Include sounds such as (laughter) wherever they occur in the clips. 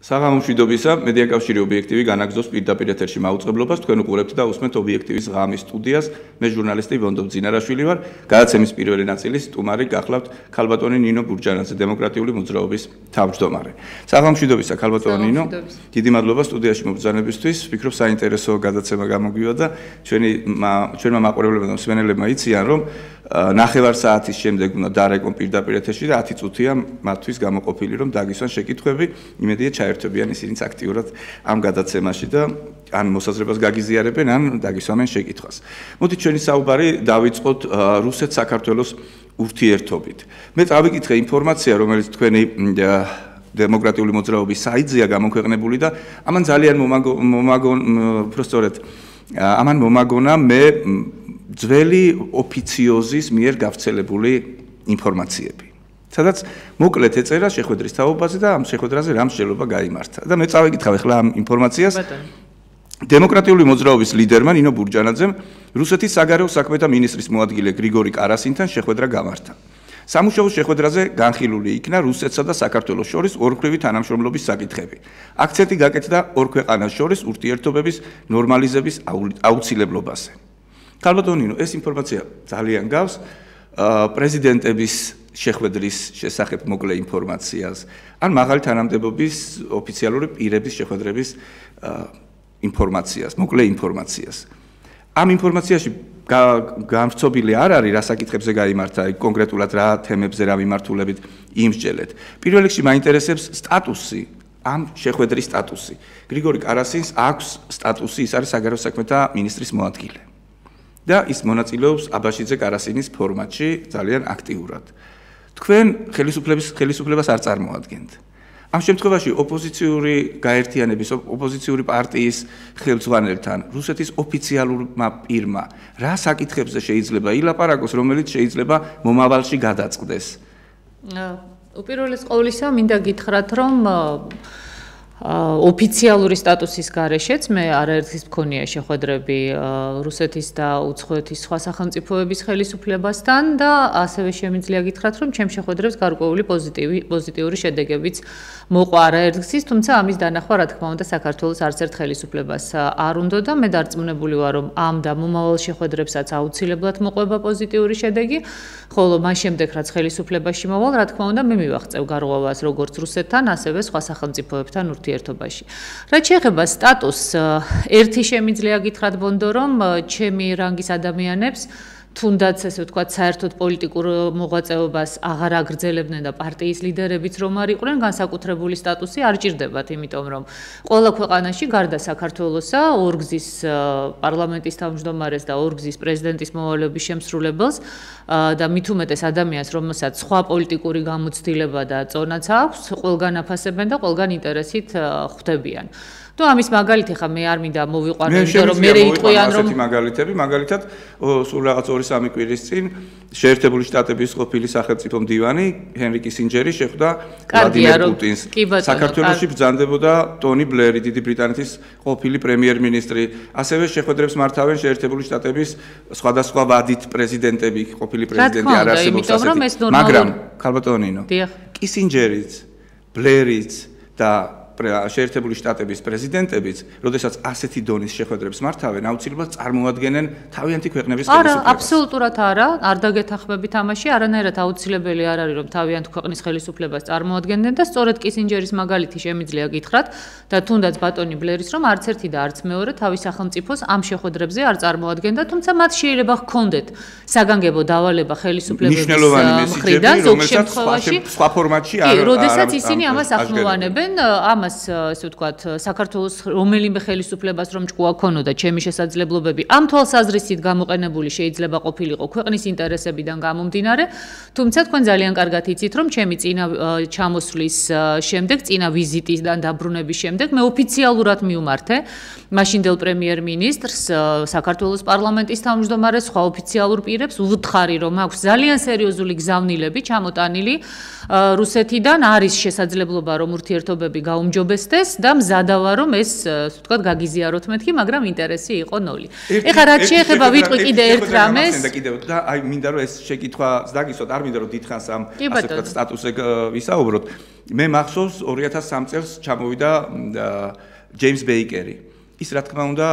საღამომშვიდობისა მედია კავშირი ობიექტივი განაგზობს პირდაპირ ეთერში მაუწყებლობას თქვენ უყურებთ და უსმენთ ობიექტივის ღამის სტუდიას. მე ჟურნალისტი ვონდო ძინარაშვილი ვარ. გადაცემის პირველი ნაწილის სტუმარი გახლავთ ქალბატონი ნინო ბურჯანაძე დემოკრატიული მოძრაობის თავმჯდომარე. საღამომშვიდობისა ქალბატონი ნინო დიდი მადლობა სტუდიაში მობრძანებისთვის. ვფიქრობ საინტერესო გადაცემა გამოგვივა და ჩვენი ჩვენმა მაყურებლებმა და მსმენელებმა იციან რომ ნახევარ საათის შემდეგ უნდა დარეკონ პირდაპირ ეთერში და 10 წუთია მათთვის გამოყოფილი რომ დაგისვან შეკითხვები იმედია ჩაერთვებიან ისინიც აქტიურად ამ გადაცემაში და ან მოსაზრებას გაგიზიარებენ ან დაგისვამენ შეკითხვას. მოდი ჩვენი საუბარი დავიწყოთ რუსეთ-საქართველოს ურთიერთობით. მე წავიკითხე ინფორმაცია რომელიც თქვენი დემოკრატიული მოძრაობის საიტზეა გამოქვეყნებული და ამან ძალიან მომაგონ პროფესორეთ ამან მომაგონა მე ძველი ოფიციოზის მიერ გავრცელებული ინფორმაციები. სადაც მოკლედ ეწერა შეხვედრის თაობაზე და ამ შეხვედრაზე რა მსჯელობა გამართა. და მე წავეკითხავ ახლა ამ ინფორმაციას. დემოკრატიული მოძრაობის ლიდერმა ნინო ბურჯანაძემ რუსეთის საგარეო საქმეთა მინისტრის მოადგილე გრიგორი კარასინთან შეხვედრა გამართა. სამუშაო შეხვედრაზე განხილული იქნა რუსეთსა და საქართველოს შორის ორქრივი თანამშრომლობის საკითხები. აქცენტი გაკეთდა ორ ქვეყანას შორის ურთიერთობების ნორმალიზების აუცილებლობაზე. ქალბატონინო, ეს ინფორმაცია ძალიან გავს პრეზიდენტების შეხვედრის შესახებ მოკლე ინფორმაციას, ან მაღალი თანამდებობის ოფიციალური პირების შეხვედრების ინფორმაციას, მოკლე ინფორმაციას. ამ ინფორმაციაში გამწობილი არ არის რა საკითხებზე გამართა, კონკრეტულად რა თემებზე რა მიმართულებით იმსჯელეთ. პირველ რიგში მაინტერესებს სტატუსი ამ შეხვედრის სტატუსი. გრიგორი კარასინს აქვს სტატუსი, ის არის საგარეო საქმეთა მინისტრის მოადგილე. და ის მონაწილეობს აბაშიძე კარასინის ფორმატში ძალიან აქტიურად. თქვენ ხელისუფლების ხელისუფლებას არ წარმოადგენთ. ამ შემთხვევაში ოპოზიციური გაერთიანების ოპოზიციური პარტიის ხელმძღვანელთან რუსეთის ოფიციალურმა პირმა რა საკითხებზე შეიძლება ილაპარაკოს, რომელიც შეიძლება მომავალში გადაწყდეს? უპირველეს ყოვლისა, მინდა გითხრათ, რომ ოფიციალური სტატუსის გარეშეც მე არაერთის მქონია შეხვედრები რუსეთის და უცხოეთის სხვა სახელმწიფოების ხელისუფლებასთან და ასევე შემიძლია გითხრათ რომ ჩემ შეხვედრებს გარკვეული პოზიტივი პოზიტიური შედეგებიც მოყვა არაერთის თუმცა ამის დანახვა რა თქმა უნდა საქართველოს არც ერთ ხელისუფლებას არ უნდა და მე დარწმუნებული ვარ რომ ამ და მომავალ შეხვედრებსაც აუცილებლად მოყვება პოზიტიური შედეგი. ხოლო მას შემდეგ რაც ხელისუფლებაში მოვალ რა თქმა უნდა მე მივახწევ გარღვევას როგორც რუსეთთან ასევე სხვა სახელმწიფოებთან ურთიერთობებში ურთიერთობაში. რაც შეეხება სტატუსს, ერთი შემიძლია გითხრათ ბონდო, რომ ჩემი რანგის ადამიანებს თუნდაც ესე ვთქვათ, საერთოდ პოლიტიკურ მოღვაწეობას აღარ აგრძელებდნენ და პარტიის ლიდერებიც რომ არ იყვნენ, განსაკუთრებული სტატუსი არ ჭირდებათ, იმიტომ რომ ყველა ქვეყანაში გარდა საქართველოსა, ორგზის პარლამენტის თავმჯდომარეს და ორგზის პრეზიდენტის მოვალეობის შემსრულებელს და მით უმეტეს ადამიანს, რომელსაც სხვა პოლიტიკური გამოცდილება და წონაც აქვს, ყველგან აფასებენ და ყველგან ინტერესით ხვდებიან. Ну ამის მაგალითი ხა მე არ მინდა მოვიყვანო იმიტომ რომ მე რეიტყვიან რომ ასეთი მაგალითები მაგალითად სულ რაღაც 2-3 კვირის წინ შეერთებული შტატების ყოფილი სახელმწიფო მდივანი ჰენრი კისინჯერი შეხვდა ვლადიმერ პუტინს საქართველოსში ბრძანდებოდა ტონი ბლერი დიდი ბრიტანეთის ყოფილი პრემიერ-მინისტრი ასევე შეხვედრებს მართავენ შეერთებული შტატების სხვადასხვა ვადით პრეზიდენტები ყოფილი პრეზიდენტი არ არსებობს ასეთი მაგრამ ქალბატონინო კისინჯერიც ბლერიც და შეერთებული შტატების პრეზიდენტებიც, როდესაც ასეთი დონის შეხვედრებს მართავენ, აუცილებლად წარმოადგენენ თავიანთი ქვეყნების ხელისუფლებას. არა, აბსოლუტურად არა, არ დაგეთახმები თამაში, არანაირად აუცილებელი არ არის, რომ თავიანთ ქვეყნის ხელისუფლებას წარმოადგენდნენ და სწორედ კისინჯერის მაგალითი შემიძლია გითხრათ და თუნდაც ბატონი ბლერის, რომ არც ერთი და არც მეორე თავის სახელმწიფოს ამ შეხვედრებზე არ წარმოადგენდა, თუმცა მათ შეიძლება ჰქონდეთ საგანგებო დავალება ხელისუფლების მხრიდან ზოგ შემთხვევაში სხვა ფორმატში არ კი, როდესაც ისინი ამას ახმოვანებენ, ამას ამას ესე ვთქვათ საქართველოს რომელიმე ხელისუფლებას რომ ჭკუა ქონოდა ჩემი შესაძლებლობები ამ თვალსაზრისით გამოყენებული შეიძლება ყოფილიყო ქვეყნის ინტერესებიდან გამომდინარე. თუმცა თქვენ ძალიან კარგად იცით რომ ჩემი წინა ჩამოსვლის შემდეგ წინა ვიზიტისგან დაბრუნების შემდეგ მე ოფიციალურად მიუმართე მაშინდელ პრემიერ-მინისტრს საქართველოს პარლამენტის თავმჯდომარეს სხვა ოფიციალურ პირებს უთხრი რომ აქვს ძალიან სერიოზული გზავნილები ჩამოტანილი რუსეთიდან. არის შესაძლებლობა რომ ურთიერთობები გაუმჯობესდეს გაუმჯობესდეს და მზადავა რომ ეს ასე ვთქვათ გაგიზიაროთ მეთქი, მაგრამ ინტერესი იყო ნოლი. ეხლა რაც შეეხება ვიტყვი კიდე ერთ რამეს და კიდევ და აი მინდა რომ ეს შეკითხვა დაგისვათ, არ მინდა რომ დიდხანს ამ ასე ვთქვათ სტატუსზე ვისაუბროთ. მე მახსოვს 2003 წელს ჩამოვიდა ჯეიმს ბეიკერი. ის რა თქმა უნდა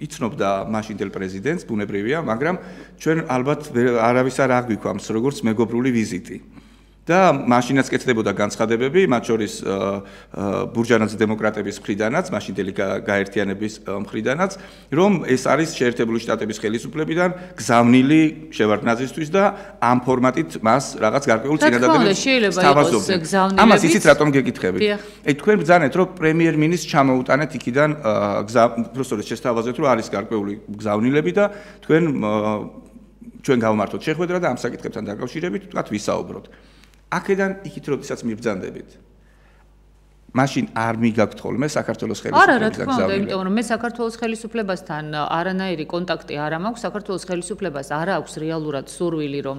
იცნობდა მაშინდელ პრეზიდენტს, ბუნებრივია, მაგრამ ჩვენ ალბათ არავის არ აღვიქვამს როგორც მეგობრული ვიზიტი. და მაშინაც კეთდებოდა განცხადებები, მათ შორის ბურჯანაძე დემოკრატების მხრიდანაც, მაშინდელი გაერთიანების მხრიდანაც, რომ ეს არის შეერთებული შტატების ხელისუფლებიდან გზავნილი შევარდნაძისთვის და ამ ფორმატით მას რაღაც გარკვეულ წინადადებას თავაზობთ. ამას ისიც რატომ გეკითხებით? აი თქვენ ბძანეთ, რომ პრემიერ-მინისტრს ჩამოუტანეთ იქიდან გზა პროფესორის შესთავაზეთ, რომ არის გარკვეული გზავნილები და თქვენ ჩვენ გავმართოთ შეხვედრა და ამ საკითხებთან დაკავშირებით თქვათ ვისაუბროთ. აქედან იქით როდესაც მიბძანდებით მაშინ არ მიგაქვთ ხოლმე საქართველოს ხელისუფლებასთან არა რა თქმა უნდა იმიტომ რომ მე საქართველოს ხელისუფლებასთან არანაირი კონტაქტი არ მაქვს. საქართველოს ხელისუფლებას არ აქვს რეალურად სურვილი რომ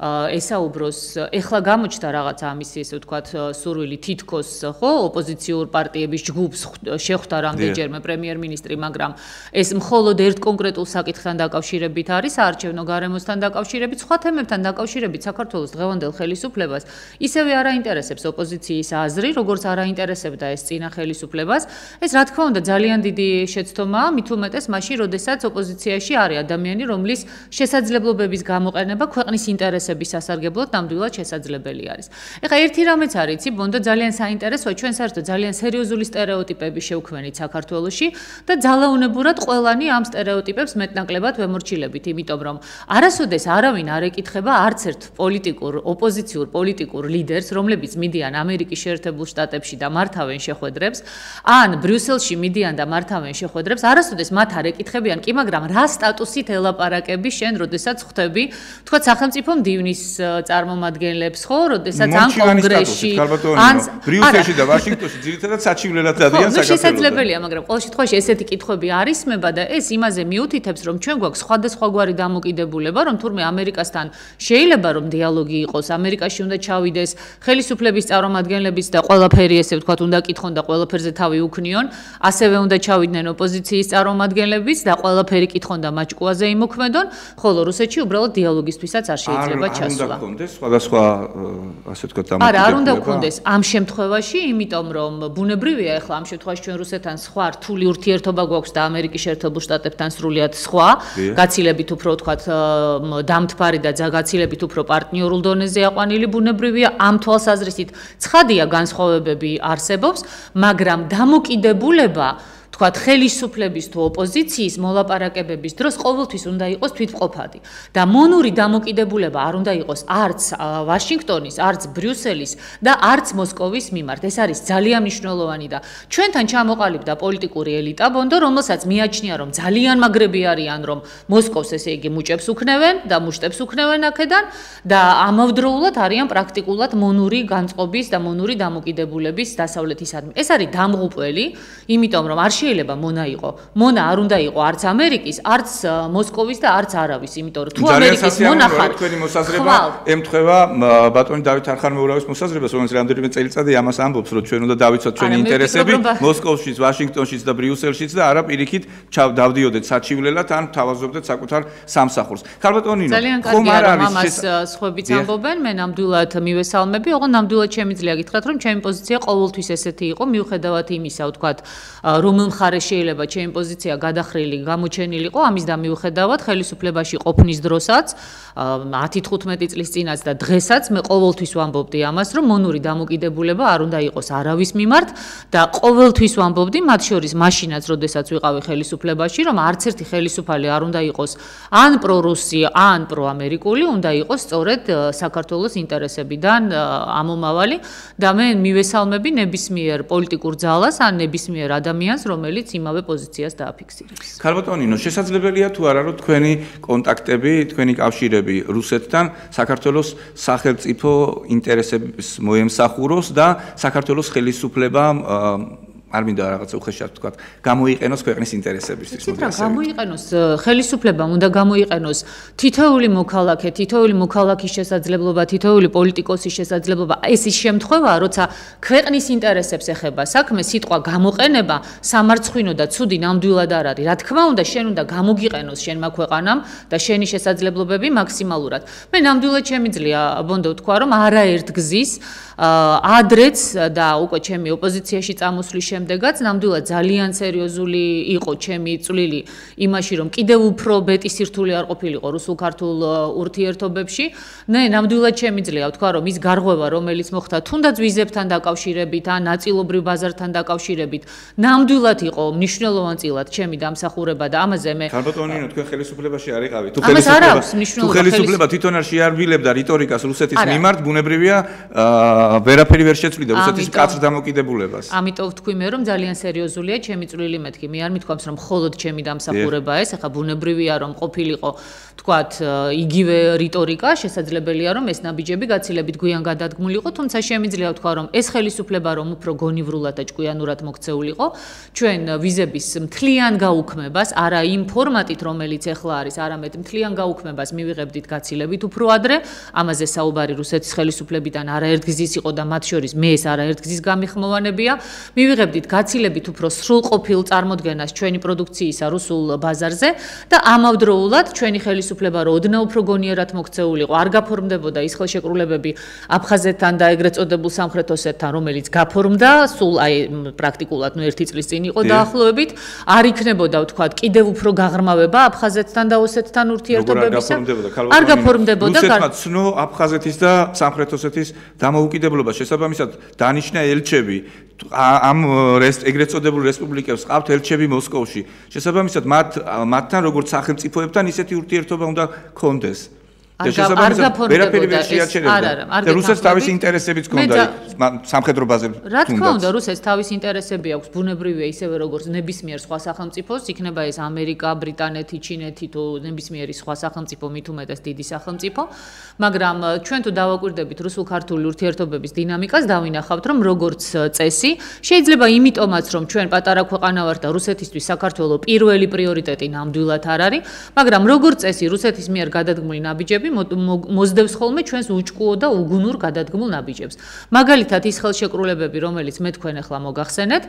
ესაუბროს ეხლა გამოჩნდა რაღაც ამის ესე ვთქვათ სურვილი თითქოს ხო ოპოზიციურ პარტიების ჯგუფს შეხვდა რამდენჯერმე პრემიერ-მინისტრი მაგრამ ეს მხოლოდ ერთ კონკრეტულ საკითხთან დაკავშირებით არის არჩევნო გარემოსთან დაკავშირებით სხვა თემებთან დაკავშირებით საქართველოს დღევანდელ ხელისუფლებას. ისევე არ აინტერესებს ოპოზიციის აზრი როგორც არ აინტერესებდა ეს წინა ხელისუფლებას. ეს რა თქმა უნდა ძალიან დიდი შეცდომაა. მით უმეტეს მაშინ როდესაც ოპოზიციაში არის ადამიანი რომლის შესაძლებლობების გამოყენება ქვეყნის ინტერესებს ინტერესების სასარგებლოდ ნამდვილად შესაძლებელი არის. ეხლა ერთი რამეც არ იცი, ბონდა ძალიან საინტერესოა, ჩვენ საერთოდ ძალიან სერიოზული стереოტიპები შევქმნით საქართველოში და ძალაუნებურად ყველანი ამ стереოტიპებს მეტნაკლებად ვემორჩილებთ, იმიტომ რომ არასოდეს არავინ არ ეკითხება არც ერთ პოლიტიკურ ოპოზიციურ პოლიტიკურ ლიდერს, რომლებიც მიდიან ამერიკის შეერთებულ შტატებში და მართავენ შეხვედრებს, ან ბრიუსელში მიდიან და მართავენ შეხვედრებს, არასოდეს მათ არ ეკითხებიან, კი, მაგრამ რა სტატუსით ელაპარაკები შენ, როდესაც ხვდები, თქვა სახელმწიფო მდივ იუნის წარმომადგენლებს ხო, როდესაც ამ კონგრესში ან ბრიუსელში და ვაშინგტონში ძირითადად საჩივლელად დადიან საქართველოს. ხო, შესაძლებელია, მაგრამ ყოველ შემთხვევაში ესეთი კითხვები არის მება და ეს იმაზე მიუთითებს, რომ ჩვენ გვაქვს სხვადასხვაგვარი დამოკიდებულება, რომ თურმე ამერიკასთან შეიძლება რომ დიალოგი იყოს, ამერიკაში უნდა ჩავიდეს ხელისუფლების წარმომადგენლებიც და ყველაფერი ესე ვთქვათ, უნდა კითხონ და ყველაფერზე თავი უქნიონ, ასევე უნდა ჩავიდნენ ოპოზიციის წარმომადგენლებიც და ყველაფერი კითხონ და მაჭკუაზე იმოქმედონ, ხოლო რუსეთში უბრალოდ დიალოგისთვისაც არ შეიძლება ჩასვლა. არ უნდა გქონდეს სხვადასხვა ასე ვთქვათ დამოკიდებულება. არა, არ უნდა გქონდეს ამ შემთხვევაში, იმიტომ რომ ბუნებრივია ახლა ამ შემთხვევაში ჩვენ რუსეთთან სხვა რთული ურთიერთობა გვაქვს და ამერიკის შეერთებულ შტატებთან სრულიად სხვა, გაცილებით უფრო ვთქვათ დამთფარი და გაცილებით უფრო პარტნიორულ დონეზე აყვანილი ბუნებრივია ამ თვალსაზრისით ცხადია განსხვავებები არსებობს, მაგრამ დამოკიდებულება თქვათ ხელისუფლების თუ ოპოზიციის მოლაპარაკებების დროს ყოველთვის უნდა იყოს თვითმყოფადი და მონური დამოკიდებულება არ უნდა იყოს არც ვაშინგტონის, არც ბრიუსელის და არც მოსკოვის მიმართ. ეს არის ძალიან მნიშვნელოვანი და ჩვენთან ჩამოყალიბდა პოლიტიკური ელიტა ბონდო, რომელსაც მიაჩნია რომ ძალიან მაგრები არიან რომ მოსკოვს ესე იგი მუჭებს უქნევენ და მუშტებს უქნევენ აქედან და ამავდროულად არიან პრაქტიკულად მონური განწყობის და მონური დამოკიდებულების დასავლეთისადმი. ეს არის დამღუპველი, იმიტომ რომ არ შეიძლება მონა იყო. მონა არ უნდა იყო არც ამერიკის, არც მოსკოვის და არც არავის, იმიტომ რომ თუ ამერიკის მონა ხარ, თქვენი მოსაზრება ემთხვევა ბატონი დავით არხანმეურავის მოსაზრებას, რომელიც რამდენიმე წელიწადი ამას ამბობს, რომ ჩვენ უნდა დავიცვათ ჩვენი ინტერესები მოსკოვშიც, ვაშინგტონშიც და ბრიუსელშიც და არა პირიქით დავდიოდეთ საჩივლელად ან თავაზობდეთ საკუთარ სამსახურს. ხალბატონინო, ხომ არ არის ამას სხვებიც ამბობენ, მე ნამდვილად მივესალმები, ოღონდ ნამდვილად შემიძლია გითხრათ, რომ ჩემი პოზიცია ყოველთვის ესეთი იყო, მიუხედავად იმისა, ვთქვათ, რომელ მხარე შეიძლება ჩემი პოზიცია გადახრილი გამოჩენილიყო ამის და მიუხედავად ხელისუფლებაში ყოფნის დროსაც 10-15 წლის წინაც და დღესაც მე ყოველთვის ვამბობდი ამას რომ მონური დამოკიდებულება არ უნდა იყოს არავის მიმართ და ყოველთვის ვამბობდი მათ შორის მაშინაც როდესაც ვიყავი ხელისუფლებაში რომ არც ერთი ხელისუფალი არ უნდა იყოს ან პრორუსი ან პროამერიკული უნდა იყოს სწორედ საქართველოს ინტერესებიდან ამომავალი და მე მივესალმები ნებისმიერ პოლიტიკურ ძალას ან ნებისმიერ ადამიანს რომ რომელიც იმავე პოზიციას დააფიქსირებს. ქალბატონინო, შესაძლებელია თუ არა რომ თქვენი კონტაქტები, თქვენი კავშირები რუსეთთან საქართველოს სახელმწიფო ინტერესებს მოემსახუროს და საქართველოს ხელისუფლება არ მინდა რაღაცა უხეშად თქვა, გამოიყენოს ქვეყნის ინტერესებისთვის. იცით რა, გამოიყენოს ხელისუფლებამ უნდა გამოიყენოს თითოეული მოქალაქე, თითოეული მოქალაქის შესაძლებლობა, თითოეული პოლიტიკოსის შესაძლებლობა. ეს ის შემთხვევაა, როცა ქვეყნის ინტერესებს ეხება საქმე, სიტყვა გამოყენება სამარცხვინო და ცუდი ნამდვილად არ არის. რა თქმა უნდა, შენ უნდა გამოგიყენოს შენმა ქვეყანამ და შენი შესაძლებლობები მაქსიმალურად. მე ნამდვილად შემიძლია ბონდო თქვა, რომ არაერთ გზის ადრეც და უკვე ჩემი ოპოზიციაში წამოსვლის შემდეგაც ნამდვილად ძალიან სერიოზული იყო ჩემი წვლილი იმაში რომ კიდევ უფრო ბეტი სირთულე არ ყოფილიყო რუსულ-ქართულ ურთიერთობებში. ნე ნამდვილად შემიძლია ვთქვა რომ ის გარღვევა რომელიც მოხდა თუნდაც ვიზებთან დაკავშირებით ან ნაწილობრივ ბაზართან დაკავშირებით ნამდვილად იყო მნიშვნელოვანწილად ჩემი დამსახურება და ამაზე მე ქარბატონინო თქვენ ხელისუფლებაში არ იყავით თუ ხელისუფლება თუ ხელისუფლება თვითონ არ შეარბილებდა რიტორიკას რუსეთის მიმართ ბუნებრივია ვერაფერი ვერ შეცვლიდა რუსეთის კაცრ დამოკიდებულებას. ამიტომ ვთქვი მე რომ ძალიან სერიოზულია ჩემი წვლილი მეთქი. მე არ მithქვამს რომ მხოლოდ ჩემი დამსახურება ეს, ახლა ბუნებრივია რომ ყოფილიყო თქვათ იგივე რიტორიკა, შესაძლებელია რომ ეს ნაბიჯები გაცილებით გვიან გადადგმულიყო, თუმცა შემიძლია ვთქვა რომ ეს ხელისუფლება რომ უფრო გონივრულად და ჭკვიანურად მოქცეულიყო, ჩვენ ვიზების მთლიან გაუქმებას, არა იმ ფორმატით რომელიც ახლა არის, არამედ მთლიან გაუქმებას მივიღებდით გაცილებით უფრო ადრე, ამაზე საუბარი რუსეთის ხელისუფლებიდან არაერთ გზის იყო და მათ შორის მე ეს არაერთ გზის გამიხმოვანებია. მივიღებდით გაცილებით უფრო სრულყოფილ წარმოდგენას ჩვენი პროდუქციისა რუსულ ბაზარზე და ამავდროულად ჩვენი ხელისუფლება რო ოდნავ უფრო გონიერად მოქცეულიყო, არ გაფორმდებოდა ის ხელშეკრულებები აფხაზეთთან და ეგრეთ წოდებულ სამხრეთ ოსეთთან, რომელიც გაფორმდა სულ აი პრაქტიკულად ნუ ერთი წლის წინ იყო დაახლოებით, არ იქნებოდა ვთქვათ კიდევ უფრო გაღრმავება აფხაზეთთან და ოსეთთან ურთიერთობებისა. არ გაფორმდებოდა. რუსეთმა ცნო აფხაზეთის და სამხრეთ ოსეთის დამოუკიდებლობა შესაბამისად დანიშნა ელჩები ამ ეგრეთ წოდებულ რესპუბლიკებს ყავთ ელჩები მოსკოვში. შესაბამისად მათ მათთან როგორც სახელმწიფოებთან ისეთი ურთიერთობა უნდა კონდეს და შესაბამისად ვერაფერი ვერ შეაჩერებდა. და რუსეთს თავისი ინტერესებიც ჰქონდა სამხედრო ბაზები. რა თქმა უნდა, რუსეთს თავისი ინტერესები აქვს, ბუნებრივია ისევე როგორც ნებისმიერ სხვა სახელმწიფოს, იქნება ეს ამერიკა, ბრიტანეთი, ჩინეთი თუ ნებისმიერი სხვა სახელმწიფო მით უმეტეს დიდი სახელმწიფო, მაგრამ ჩვენ თუ დავაკვირდებით რუსულ-ქართული ურთიერთობების დინამიკას, დავინახავთ, რომ როგორც წესი, შეიძლება იმიტომაც, რომ ჩვენ პატარა ქვეყანა ვართ და რუსეთისთვის საქართველოს პირველი პრიორიტეტი ნამდვილად არ არის, მაგრამ როგორც წესი, რუსეთის მიერ გადადგმული ნაბიჯები მოძდევს ხოლმე ჩვენს უჭკუო და უგუნურ გადადგმულ ნაბიჯებს. მაგალითად ის ხელშეკრულებები, რომელიც მე თქვენ ახლა მოგახსენეთ,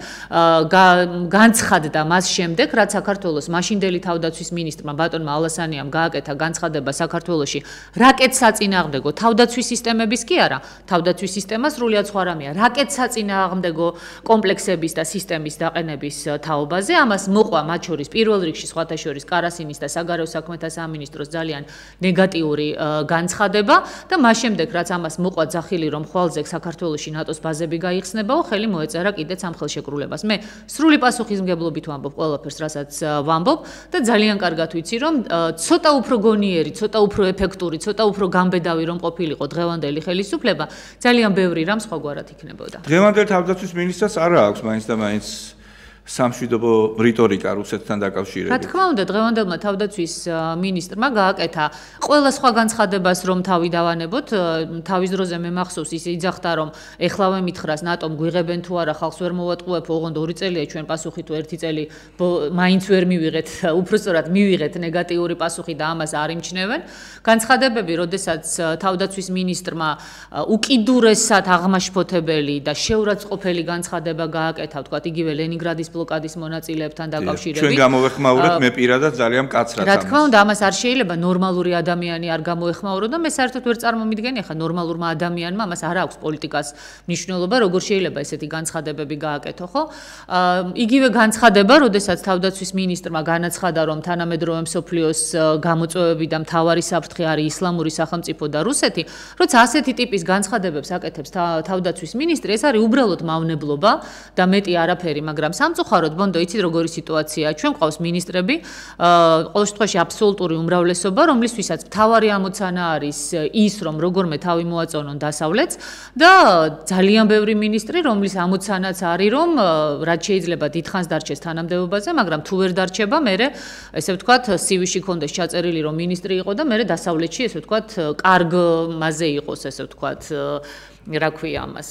განცხადდა მას შემდეგ, რაც საქართველოს მაშინდელი თავდაცვის მინისტრმა ბატონმა ალასანიამ გააკეთა განცხადება საქართველოში რაკეტსაწინააღმდეგო თავდაცვის სისტემების კი არა, თავდაცვის სისტემა სრულიად სხვა რამეა, რაკეტსაწინააღმდეგო კომპლექსების და სისტემის დაყენების თაობაზე. ამას მოყვა მათ შორის პირველ რიგში სხვათა შორის კარასინის და საგარეო საქმეთა სამინისტროს ძალიან ნეგატიური განცხადება და მას შემდეგ რაც ამას მოყვა ძახილი რომ ხვალზე საქართველოსი ნატოს ბაზები გაიხსნებაო ხელი მოეწერა კიდეც ამ ხელშეკრულებას მე სრული პასუხისმგებლობით ვამბობ ყველაფერს რასაც ვამბობ და ძალიან კარგად ვიცი რომ ცოტა უფრო გონიერი ცოტა უფრო ეფექტური ცოტა უფრო გამბედავი რომ ყოფილიყო დღევანდელი ხელისუფლება ძალიან ბევრი რამ სხვაგვარად იქნებოდა. დღევანდელ თავდაცვის მინისტრს არა აქვს მაინც და მაინც სამშვიდობო რიტორიკა რუსეთთან დაკავშირებით. რა თქმა უნდა, დღევანდელმა თავდაცვის მინისტრმა გააკეთა ყველა სხვა განცხადებას, რომ თავი დავანებოთ, თავის დროზე მე მახსოვს ის იძახდა, რომ ეხლავე მითხრას ნატომ გვიღებენ თუ არა, ხალხს ვერ მოვატყუებ, ოღონდ ორი წელია ჩვენ პასუხი თუ ერთი წელი მაინც ვერ მივიღეთ, (laughs) უბრალოდ მივიღეთ ნეგატიური პასუხი და ამას არ იმჩნევენ. განცხადებები, როდესაც თავდაცვის მინისტრმა უკიდურესად აღმაშფოთებელი და შეურაცხყოფელი განცხადება გააკეთა, თქვა იგივე ლენინგრადის ბლოკადის მონაწილეებთან დაკავშირებით. ჩვენ გამოეხმაურეთ მე პირადად ძალიან მკაცრად. რა თქმა უნდა, ამას არ შეიძლება ნორმალური ადამიანი არ გამოეხმაურო და მე საერთოდ ვერ წარმომიდგენი ახლა ნორმალურმა ადამიანმა ამას არ აქვს პოლიტიკას მნიშვნელობა, როგორ შეიძლება ესეთი განცხადებები გააკეთო, ხო? აა იგივე განცხადება, როდესაც თავდაცვის მინისტრმა განაცხადა, რომ თანამედროვე მსოფლიოს გამოწვევები და მთავარი საფრთხე არის ისლამური სახელმწიფო და რუსეთი, როცა ასეთი ტიპის განცხადებებს აკეთებს თავდაცვის მინისტრი, ეს არის უბრალოდ მავნებლობა და მეტი არაფერი, მაგრამ სამწ სამწუხაროდ ბონდო იცით როგორი სიტუაციაა ჩვენ ყავს მინისტრები ყოველ შემთხვევაში აბსოლუტური უმრავლესობა რომლისთვისაც მთავარი ამოცანა არის ის რომ როგორმე თავი მოაწონონ დასავლეთს და ძალიან ბევრი მინისტრი რომლის ამოცანაც არის რომ რაც შეიძლება დიდხანს დარჩეს თანამდებობაზე მაგრამ თუ ვერ დარჩება მე ესე ვთქვათ CV-ში კონდეს ჩაწერილი რომ მინისტრი იყო და მე დასავლეთში ესე ვთქვათ კარგ მასე იყოს ესე ვთქვათ რა ქვია ამას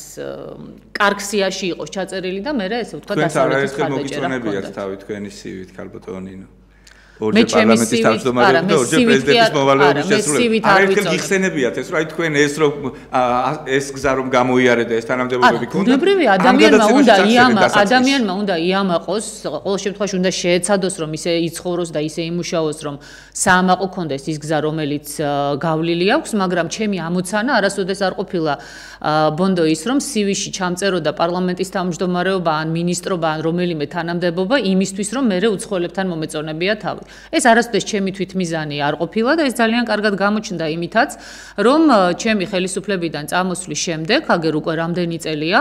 კარქსიაში იყოს ჩაწერილი და მე ესე ვთქვა დასავლეთის ხარჯები. თქვენ მოგიწონებიათ თავი თქვენი CV-ით ქალბატონინო. ორჯერ პარლამენტის თავმჯდომარეობა და ორჯერ პრეზიდენტის მოვალეობის შესრულება. არ ერთხელ გიხსენებიათ ეს, რომ აი თქვენ ეს რომ ეს გზა რომ გამოიარეთ და ეს თანამდებობები ქონდა. ბუნებრივი ადამიანმა უნდა იამა ადამიანმა უნდა იამაყოს, ყოველ შემთხვევაში უნდა შეეცადოს რომ ისე იცხოვროს და ისე იმუშაოს რომ საამაყო ქონდეს ის გზა რომელიც გავლილი აქვს, მაგრამ ჩემი ამოცანა არასოდეს არ ყოფილა ბონდო ის რომ CV-ში ჩამწეროდა პარლამენტის თავმჯდომარეობა ან მინისტრობა ან რომელიმე თანამდებობა იმისთვის რომ მე უცხოელებთან მომეწონებია თავი. ეს არასოდეს ჩემი თვითმიზანი არ ყოფილა და ეს ძალიან კარგად გამოჩნდა იმითაც, რომ ჩემი ხელისუფლებიდან წამოსვლის შემდეგ, აგერ უკვე რამდენი წელია,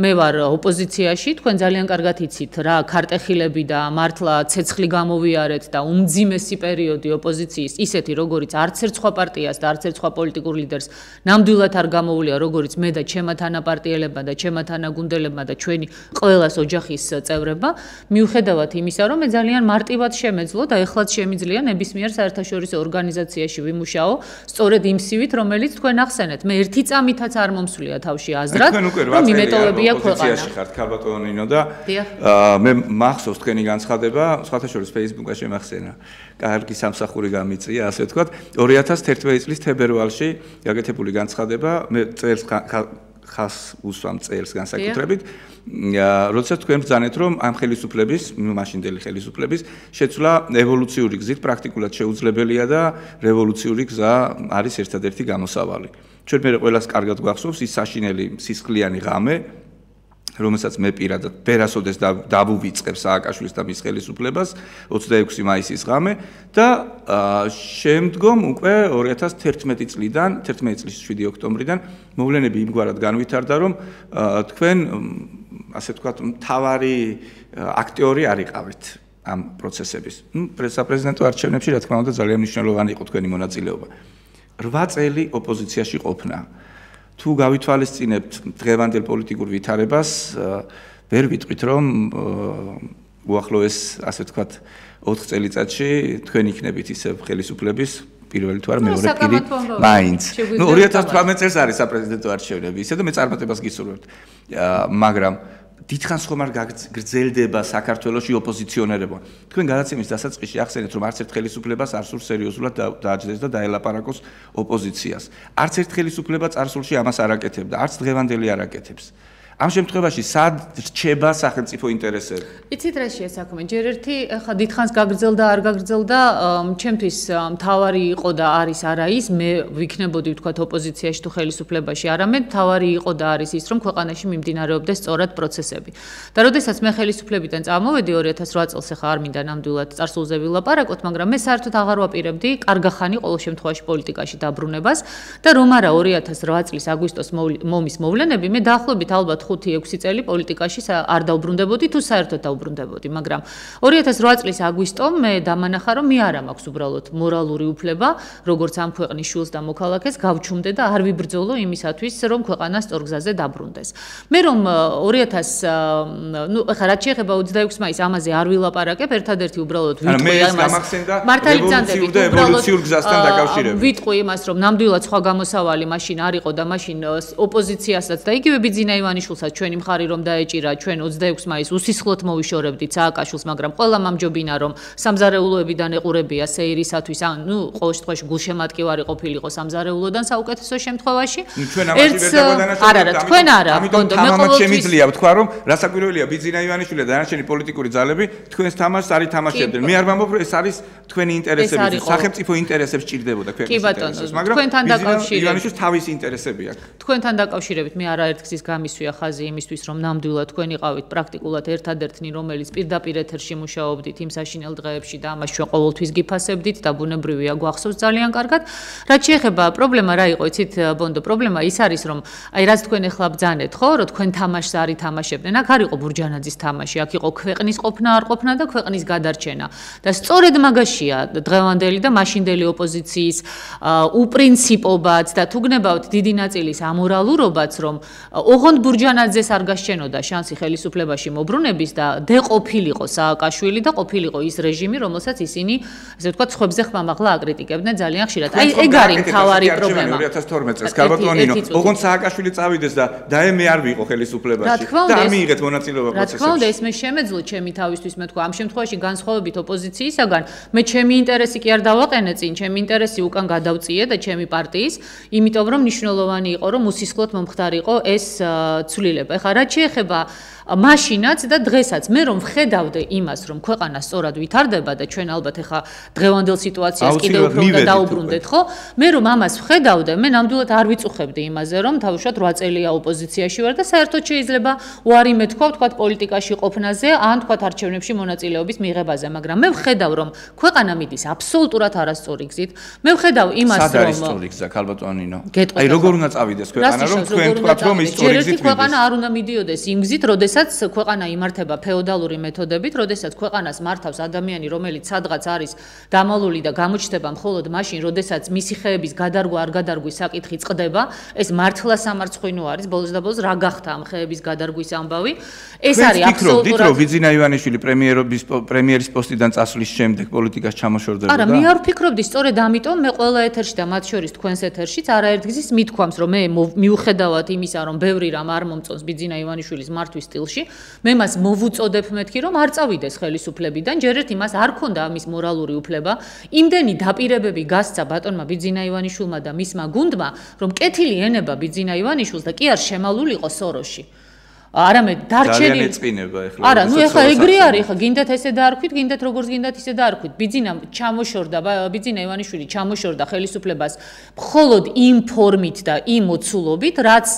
მე ვარ ოპოზიციაში, თქვენ ძალიან კარგად იცით რა ქარტეხილები და მართლა ცეცხლი გამოვიარეთ და უმძიმესი პერიოდი ოპოზიციის, ისეთი როგორიც არც ერთ სხვა პარტიას და არც ერთ სხვა პოლიტიკურ ლიდერს ნამდვილად არ გამოუვლია, როგორიც მე და ჩემა თანაპარტიელებმა და ჩემა თანაგუნდელებმა და ჩვენი ყოველას ოჯახის წევრებმა, მიუხედავად იმისა, რომ მე ძალიან მარტივად შემეძლო და ეხლაც შემიძლია ნებისმიერ საერთაშორისო ორგანიზაციაში ვიმუშაო, სწორედ იმ სივით, რომელიც თქვენ ახსენეთ. მე ერთი წამითაც არ მომსვლია თავში აზრად, რომ იმეტოვებია ქვეყანა. ხართ ქალბატონინო და მე მახსოვს თქვენი განცხადება, სხვათაშორის Facebook-ში შემახსენა. კარგი სამსახური გამიწია, ასე ვთქვათ, 2011 წლის თებერვალში გაკეთებული განცხადება, მე წელს ხას უსვამ წელს განსაკუთრებით. როდესაც თქვენ ბრძანეთ რომ ამ ხელისუფლების, მაშინდელი ხელისუფლების შეცვლა ევოლუციური გზით პრაქტიკულად შეუძლებელია და რევოლუციური გზა არის ერთადერთი გამოსავალი. ჩვენ მე ყველას კარგად გვახსოვს ის საშინელი სისხლიანი ღამე, რომელსაც მე პირადად ბერასოდეს დავუვიწყებ სააკაშვილის და მის ხელისუფლებას 26 მაისის ღამე და შემდგომ უკვე 2011 წლიდან 11 წლის 7 ოქტომბრიდან მოვლენები იმგვარად განვითარდა რომ თქვენ ასე ვთქვათ მთავარი აქტიორი არიყავით ამ პროცესების. ნუ პრეზიდენტო არჩევნებში რა თქმა უნდა ძალიან მნიშვნელოვანი იყო თქვენი მონაწილეობა. 8 წელი ოპოზიციაში ყოფნა. თუ გავითვალისწინებთ დღევანდელ პოლიტიკურ ვითარებას, ვერ ვიტყვით რომ უახლოეს, ასე ვთქვათ, 4 წელიწადში თქვენ იქნებით ისე ხელისუფლების პირველი თუ არა მეორე პირი მაინც. ნუ 2018 წელს არის საპრეზიდენტო არჩევნები, ისე და მე წარმატებას გისურვებთ. მაგრამ დიდხანს ხომ არ გაგრძელდება საქართველოსი ოპოზიციონერება. თქვენ გადაცემის დასაწყისში ახსენეთ, რომ არც ერთ ხელისუფლებას არ სურს სერიოზულად დააჯდეს და დაელაპარაკოს ოპოზიციას. არც ერთ ხელისუფლება წარსულში ამას არ აკეთებდა, არც დღევანდელი არ აკეთებს. ამ შემთხვევაში სად რჩება სახელმწიფო ინტერესები? იცით რა შეიძლება საქმე? ჯერ ერთი ხა დიდხანს გაგრძელდა, არ გაგრძელდა, ჩემთვის მთავარი იყო და არის არა ის, მე ვიქნებოდი ვთქვათ ოპოზიციაში თუ ხელისუფლებაში, არამედ მთავარი იყო და არის ის, რომ ქვეყანაში მიმდინარეობდეს სწორად პროცესები. და როდესაც მე ხელისუფლებიდან წამოვედი 2008 წელს, ხა არ მინდა ნამდვილად წარსულზე ვილაპარაკოთ, მაგრამ მე საერთოდ აღარ ვაპირებდი კარგახანი ყოველ შემთხვევაში პოლიტიკაში დაბრუნებას და რომ არა 2008 წლის აგვისტოს მომის მოვლენები, მე დაახლოებით ალბათ 5-6 წელი პოლიტიკაში არ დაუბრუნდებოდი თუ საერთოდ დაუბრუნდებოდი, მაგრამ 2008 წლის აგვისტომ მე დამანახა რომ მე არა მაქვს უბრალოდ მორალური უფლება, როგორც ამ ქვეყნის შულს და მოქალაქეს გავჩუმდე და არ ვიბრძოლო იმისათვის, რომ ქვეყანა სწორგზაზე დაბრუნდეს. მე რომ 2000 ნუ ხა რაც შეეხება 26 მაისს ამაზე არ ვილაპარაკებ, ერთადერთი უბრალოდ ვიტყვი ამას. მართალი ძანდებით უბრალოდ გზასთან დაკავშირებით. ვიტყვი იმას, რომ ნამდვილად სხვა გამოსავალი მაშინ არ იყო და მაშინ ოპოზიციასაც და იგივე ბიძინა ივანიშვილს საერთოდაც ჩვენი მხარი რომ დაეჭირა ჩვენ 26 მაისს უსისხლოდ მოვიშორებდით სააკაშვილს, მაგრამ ყველა მომჯობინა რომ სამზარეულოებიდან ეყურებია სეირისათვის, ან ნუ ყოველ შემთხვევაში გულშემატკივარი ყოფილიყო სამზარეულოდან საუკეთესო შემთხვევაში. ჩვენ ამაში ვერ დაგვადანაშაულებ. არა, არა, თქვენ არა, ბონდო, მე ყოველთვის შემიძლია ვთქვა რომ რასაკვირველია ბიძინა ივანიშვილი და დანარჩენი პოლიტიკური ძალები თქვენს თამაშს არ ითამაშებდნენ. მე არ ვამბობ რომ ეს არის თქვენი ინტერესები, სახელმწიფო ინტერესებს ჭირდებოდა ქვეყნის ინტერესებს, მაგრამ თქვენთან დაკავშირებით ივანიშვილის თავის ინტერესები აქვს. თქვენთან დაკავშირებით მე არაერთგზის გამისვია ხაზი ხაზი იმისთვის, რომ ნამდვილად თქვენ იყავით პრაქტიკულად ერთადერთნი, რომელიც პირდაპირ ეთერში მუშაობდით იმ საშინელ დღეებში და ამას ჩვენ ყოველთვის გიფასებდით და ბუნებრივია გვახსოვს ძალიან კარგად. რაც შეეხება პრობლემა რა იყო, იცით ბონდო, პრობლემა ის არის, რომ აი რაც თქვენ ახლა ბძანეთ, ხო, რომ თქვენ თამაშს არ ითამაშებდნენ, აქ არ იყო ბურჯანაძის თამაში, აქ იყო ქვეყნის ყოფნა არ ყოფნა და ქვეყნის გადარჩენა. და სწორედ მაგაშია დღევანდელი და მაშინდელი ოპოზიციის უპრინციპობაც და თუ გნებავთ დიდი ნაწილის ამორალურობაც, რომ ოღონდ ბურჯა გურჯანაძეს არ გასჩენოდა შანსი ხელისუფლებაში მოbrunების და დეყოფილიყო სააკაშვილი და ყოფილიყო ის რეჟიმი, რომელსაც ისინი, ასე ვთქვათ, ხვებზე ხმამაღლა აკრიტიკებდნენ ძალიან ხშირად. აი ეგ არის მთავარი პრობლემა. 2012 წელს კარბატონინო, ოღონდ სააკაშვილი წავიდეს და დაემე არ ვიყო ხელისუფლებაში და მიიღეთ მონაწილეობა პროცესში. რა თქმა უნდა, ეს მე შემეძლო ჩემი თავისთვის მე თქვა, ამ შემთხვევაში განსხვავებით ოპოზიციისაგან, მე ჩემი ინტერესი კი არ დავაყენე წინ, ჩემი ინტერესი უკან გადავწიე და ჩემი პარტიის, იმიტომ რომ მნიშვნელოვანი იყო, რომ უსისხლოდ მომხდარიყო ეს ცვლილება. ეხლა რა შეეხება მაშინაც და დღესაც მე რომ ხედავდე იმას რომ ქვეყანა სწორად ვითარდება და ჩვენ ალბათ ეხა დღევანდელ სიტუაციას კიდევ უფრო უნდა დაუბრუნდეთ ხო? მე რომ ამას ხედავდე მე ნამდვილად არ ვიწუხებდი იმაზე რომ თავშოთ 8 წელია ოპოზიციაში ვარ და საერთოდ შეიძლება უარი მეთქვა თქვა პოლიტიკაში ყოფნაზე ან თქვა არჩევნებში მონაწილეობის მიღებაზე მაგრამ მე ვხედავ რომ ქვეყანა მიდის აბსოლუტურად არასწორი გზით. მე ვხედავ იმას რომ სადარი სწორი გზა ქალბატონინო? აი როგორ უნდა წავიდეს ქვეყანა რომ თქვენ თქვათ რომ ის სწორი გზით მიდის ქვეყანა არ უნდა მიდიოდეს იმ გზით, როდესაც ქვეყანა იმართება ფეოდალური მეთოდებით, როდესაც ქვეყანას მართავს ადამიანი, რომელიც სადღაც არის დამალული და გამოჩნდება მხოლოდ მაშინ, როდესაც მისი ხეების გადარგვა არ გადარგვის საკითხი წყდება, ეს მართლა სამარცხვინო არის, ბოლოს და ბოლოს რა გახდა ამ ხეების გადარგვის ამბავი? ეს არის აბსოლუტურად ვფიქრობ, ვიძინა ივანიშვილი პრემიერობის პრემიერის პოსტიდან წასვლის შემდეგ პოლიტიკას ჩამოშორდებოდა. არა, მე არ ვფიქრობდი, სწორედ ამიტომ მე ყველა ეთერში და მათ შორის თქვენს ეთერშიც არაერთ გზის მithქვამს, რომ მე მიუხედავად იმისა, რომ ბევრი რამ არ მომ მომწონს ვიძინა ივანიშვილის მართვის სტილში, მე მას მოვუწოდებ მეთქი, რომ არ წავიდეს ხელისუფლებიდან, ჯერ ერთი მას არ ქონდა ამის მორალური უფლება. იმდენი დაპირებები გასცა ბატონმა ბიძინა ივანიშვილმა და მისმა გუნდმა, რომ კეთილი ენება ბიძინა ივანიშვილს და კი არ შემალულიყო სოროში. არამედ დარჩენილი ძალიან ეწინება ეხლა არა ნუ ეხლა ეგრე არის ეხლა გინდათ ესე დაარქვით გინდათ როგორც გინდათ ისე დაარქვით. ბიძინა ჩამოშორდა ბიძინა ივანიშვილი ჩამოშორდა ხელისუფლებას მხოლოდ იმ ფორმით და იმ მოცულობით რაც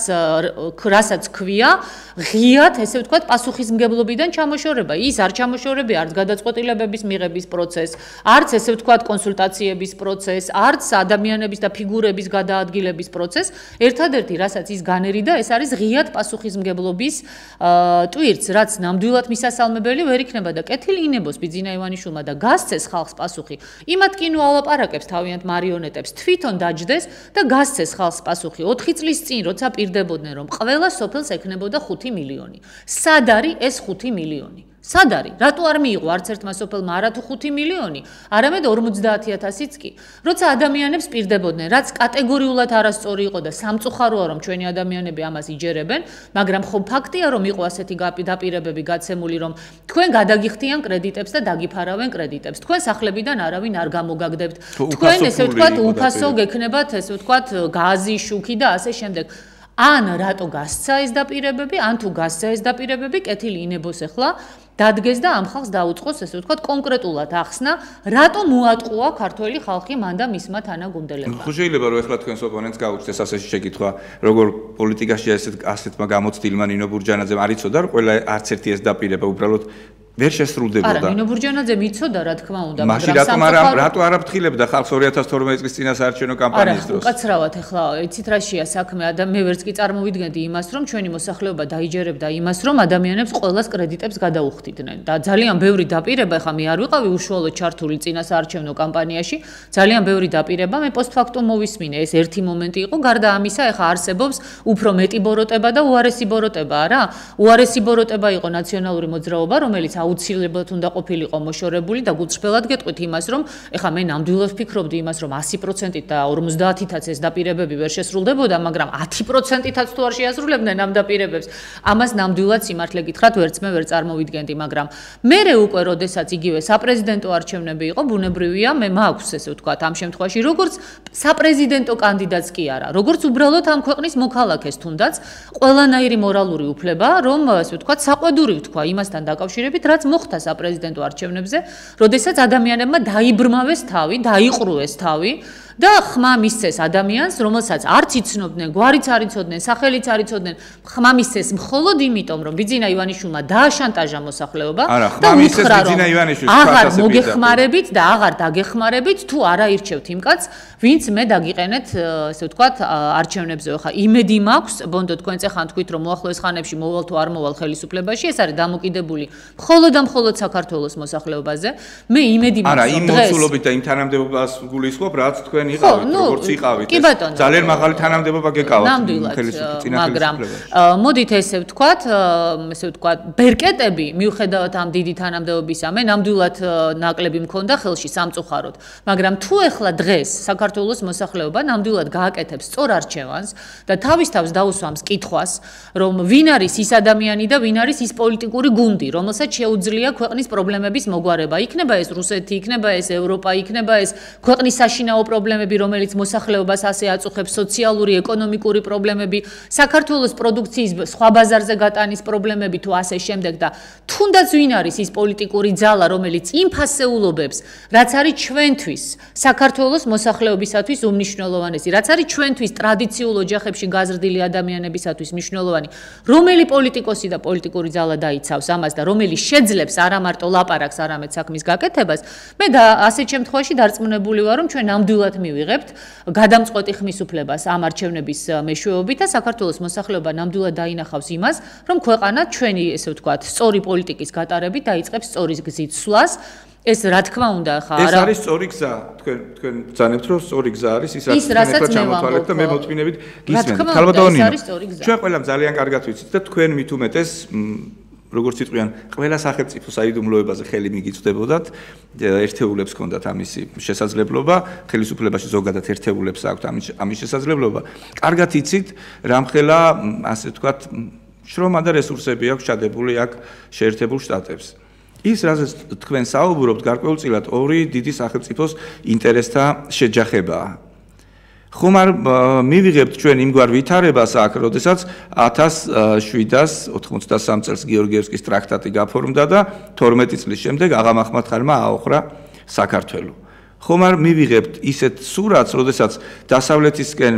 რასაც ქვია ღიად ესე ვთქვათ პასუხისმგებლობიდან ჩამოშორება. ის არ ჩამოშორები არც გადაწყვეტილებების მიღების პროცესს არც ესე ვთქვათ კონსულტაციების პროცესს არც ადამიანების და ფიგურების გადაადგილების პროცესს. ერთადერთი რასაც ის განერიდა ეს არის ღიად პასუხისმგებლობის ტვირთს, რაც ნამდვილად მისასალმებელი ვერ იქნება და კეთილი ინებოს ბიძინა ივანიშვილმა და გასცეს ხალხს პასუხი. იმათ კინო ალაპარაკებს თავიანთ მარიონეტებს თვითონ დაждდეს და გასცეს ხალხს პასუხი 4 წლის წინ, როცა პირდებოდნენ რომ ყველა სოფელს ექნებოდა 5 მილიონი. სად არის ეს 5 მილიონი? სად არის? რატო არ მიიღო არც ერთმა სოფელმა არა თუ 5 მილიონი, არამედ 50000-იც კი. როცა ადამიანებს პირდებოდნენ, რაც კატეგორიულად არასწორი იყო და სამწუხაროა რომ ჩვენი ადამიანები ამას იჯერებენ, მაგრამ ხო ფაქტია რომ იყო ასეთი დაპირებები გაცემული რომ თქვენ გადაგიხდიან კრედიტებს და დაგიფარავენ კრედიტებს. თქვენ სახლებიდან არავინ არ გამოგაგდებთ. თქვენ ესე ვთქვათ უფასო გექნებათ ესე ვთქვათ გაზი, შუქი და ასე შემდეგ. ან რატო გასცა ეს დაპირებები, ან თუ გასცა ეს დაპირებები, კეთილი ინებოს ახლა დადგეს და ამ ხალხს დაუწყოს ესე ვთქვათ კონკრეტულად ახსნა, რატო მოატყუა ქართველი ხალხი მან და მისმა თანაგუნდელებმა. ხო შეიძლება რომ ეხლა თქვენს ოპონენტს გაუჩნდეს ასეთი შეკითხვა, როგორ პოლიტიკაში ასეთ ასეთმა გამოცდილმა ნინო ბურჯანაძემ არიწოდა, რომ ყველა არც ერთი ეს დაპირება უბრალოდ ვერ შესრულდებოდა. არა, ნინო ბურჯანაძე მიცოდა, რა თქმა უნდა, მაგრამ რატომ არა რატო არ აფრთხილებდა ხალხს 2012 წლის წინა საარჩევნო კამპანიის დროს? არა, უკაცრავად ახლა იცით რაშია საქმე, და მე ვერც კი წარმოვიდგენდი იმას, რომ ჩვენი მოსახლეობა დაიჯერებდა იმას, რომ ადამიანებს ყოველას კრედიტებს გადაუხდიდნენ. და ძალიან ბევრი დაპირება, ახლა მე არ ვიყავი უშუალოდ ჩართული წინა საარჩევნო კამპანიაში, ძალიან ბევრი დაპირება მე პოსტფაქტუმ მოვისმინე, ეს ერთი მომენტი იყო, გარდა ამისა, ახლა არსებობს უფრო მეტი ბოროტება და უარესი ბოროტება, არა? უარესი ბოროტება იყო ნაციონალური მოძრაობა, რომელიც აუცილებლად უნდა ყოფილიყო მოშორებული და გულწრფელად გეტყვით იმას, რომ ეხა მე ნამდვილად ვფიქრობდი იმას, რომ 100%-ით და 50-ითაც ეს დაპირებები ვერ შესრულდებოდა, მაგრამ 10%-ითაც თუ არ შეასრულებდნენ ამ დაპირებებს, ამას ნამდვილად სიმართლე გითხრათ, ვერც მე ვერ წარმოვიდგენდი, მაგრამ მე უკვე როდესაც იგივე საპრეზიდენტო არჩევნები იყო, ბუნებრივია, მე მაქვს ესე ვთქვათ, ამ შემთხვევაში როგორც საპრეზიდენტო კანდიდატს კი არა, როგორც უბრალოდ ამ ქვეყნის მოქალაქეს თუნდაც ყველანაირი მორალური უფლება, რომ ესე ვთქვათ, საყვედური ვთქვა იმასთან დაკავშირებით, რაც მოხდა საპრეზიდენტო არჩევნებზე, როდესაც ადამიანებმა დაიბრმავეს თავი, დაიყრუეს თავი და ხმა მისცეს ადამიანს, რომელსაც არც იცნობდნენ, გვარიც არ იცოდნენ, სახელიც არ იცოდნენ, ხმა მისცეს მხოლოდ იმიტომ, რომ ბიძინა ივანიშვილმა დააშანტაჟა მოსახლეობა და უთხრა, რომ აღარ მოგეხმარებით და აღარ დაგეხმარებით, თუ არა ირჩევთ იმ კაცს, ვინც მე დაგიყენეთ, ესე ვთქვათ, არჩევნებზე. ხა იმედი მაქვს, ბონდო თქვენ წეხან თქვით, რომ მოახლოეს ხანებში მოვალ თუ არ მოვალ ხელისუფლებაში, ეს არის დამოკიდებული მხოლოდ და მხოლოდ საქართველოს მოსახლეობაზე. მე იმედი მაქვს, რომ დღეს არა, იმ მოცულობით და იმ თანამდებობას გულისხმობ, რაც თქვენ თქვენ იყავით როგორც იყავით ძალიან მაღალი თანამდებობა გეკავათ ხელისუფლების მაგრამ მოდით ესე ვთქვათ ესე ვთქვათ ბერკეტები მიუხედავად ამ დიდი თანამდებობისა მე ნამდვილად ნაკლები მქონდა ხელში სამწუხაროდ. მაგრამ თუ ეხლა დღეს საქართველოს მოსახლეობა ნამდვილად გააკეთებს სწორ არჩევანს და თავის თავს დაუსვამს კითხვას რომ ვინ არის ის ადამიანი და ვინ არის ის პოლიტიკური გუნდი რომელსაც შეუძლია ქვეყნის პრობლემების მოგვარება. იქნება ეს რუსეთი იქნება ეს ევროპა იქნება ეს ქვეყნის საშინაო პრობლემები რომელიც მოსახლეობას ასე აწუხებს სოციალური ეკონომიკური პრობლემები საქართველოს პროდუქციის სხვა ბაზარზე გატანის პრობლემები თუ ასე შემდეგ და თუნდაც ვინ არის ის პოლიტიკური ძალა რომელიც იმ ფასეულობებს რაც არის ჩვენთვის საქართველოს მოსახლეობისათვის უმნიშვნელოვანესი რაც არის ჩვენთვის ტრადიციულ ოჯახებში გაზრდილი ადამიანებისათვის მნიშვნელოვანი რომელი პოლიტიკოსი და პოლიტიკური ძალა დაიცავს ამას და რომელი შეძლებს არა მარტო ლაპარაკს არამედ საქმის გაკეთებას მე და ასეთ შემთხვევაში დარწმუნებული ვარ რომ ჩვენ ნამდვილად მივიღებთ გადამწყვეტი ხმის უფლებას ამ არჩევნების მეშვეობით და საქართველოს მოსახლეობა ნამდვილად დაინახავს იმას რომ ქვეყანა ჩვენი ესე ვთქვათ სწორი პოლიტიკის გატარებით დაიწყებს სწორი გზით სვლას. ეს რა თქმა უნდა ხა არა ეს არის სწორი გზა. თქვენ თქვენ ბრძანებთ რომ სწორი გზა არის ის რაც თქვენ ჩამოთვალეთ და მე მოთმინებით გისმენთ. ქალბატონინო ჩვენ ყველამ ძალიან კარგად ვიცით და თქვენ მით უმეტეს როგორც იტყვიან ყველა სახელმწიფო საიდუმლოებაზე ხელი მიგიწვდებოდათ ერთეულებს ჰქონდათ ამისი შესაძლებლობა. ხელისუფლებაში ზოგადად ერთეულებს აქვთ ამის ამის შესაძლებლობა. კარგად იცით რამხელა ასე ვთქვათ შრომა და რესურსები აქვს ჩადებული აქ შეერთებულ შტატებს. ის რაზეც თქვენ საუბრობთ გარკვეულწილად ორი დიდი სახელმწიფოს ინტერესთა შეჯახებაა. ხომ არ მივიღებთ ჩვენ იმგვარ ვითარებას აქ, როდესაც 1783 წელს გიორგიევსკის ტრაქტატი გაფორმდა და 12 წლის შემდეგ აღა მაჰმადხარმა აოხრა საქართველოს. ხომ არ მივიღებთ ისეთ სურათს, როდესაც დასავლეთისკენ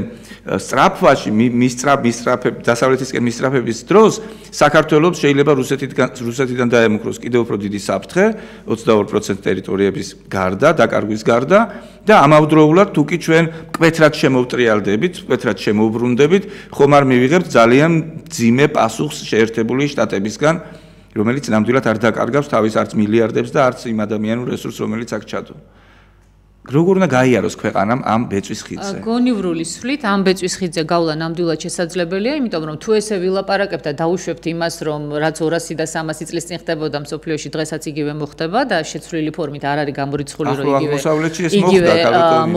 სწრაფვაში მისწრაფ მისწრაფებ დასავლეთისკენ მისწრაფების დროს საქართველოს შეიძლება რუსეთიდან რუსეთიდან დაემუქროს კიდევ უფრო დიდი საფრთხე 22% ტერიტორიების გარდა, დაკარგვის გარდა და ამავდროულად თუ კი ჩვენ კვეთრად შემოვტრიალდებით, კვეთრად შემოუბრუნდებით, ხომ არ მივიღებთ ძალიან ძიმე პასუხს შეერთებული შტატებისგან რომელიც ნამდვილად არ დაკარგავს თავის არც მილიარდებს და არც იმ ადამიანურ რესურსს რომელიც აქ ჩადო. როგორ უნდა გაიაროს ქვეყანამ ამ ბეწვის ხიდზე? გონივრული სვლით ამ ბეწვის ხიდზე გავლა ნამდვილად შესაძლებელია, იმიტომ რომ თუ ესე ვილაპარაკებ და დაუშვებთ იმას, რომ რაც 200 და 300 წლის წინ ხდებოდა მსოფლიოში, დღესაც იგივე მოხდება და შეცვლილი ფორმით არ არის გამორიცხული, რომ იგივე. ახლა მოსავლეთში ეს მოხდა, მაგრამ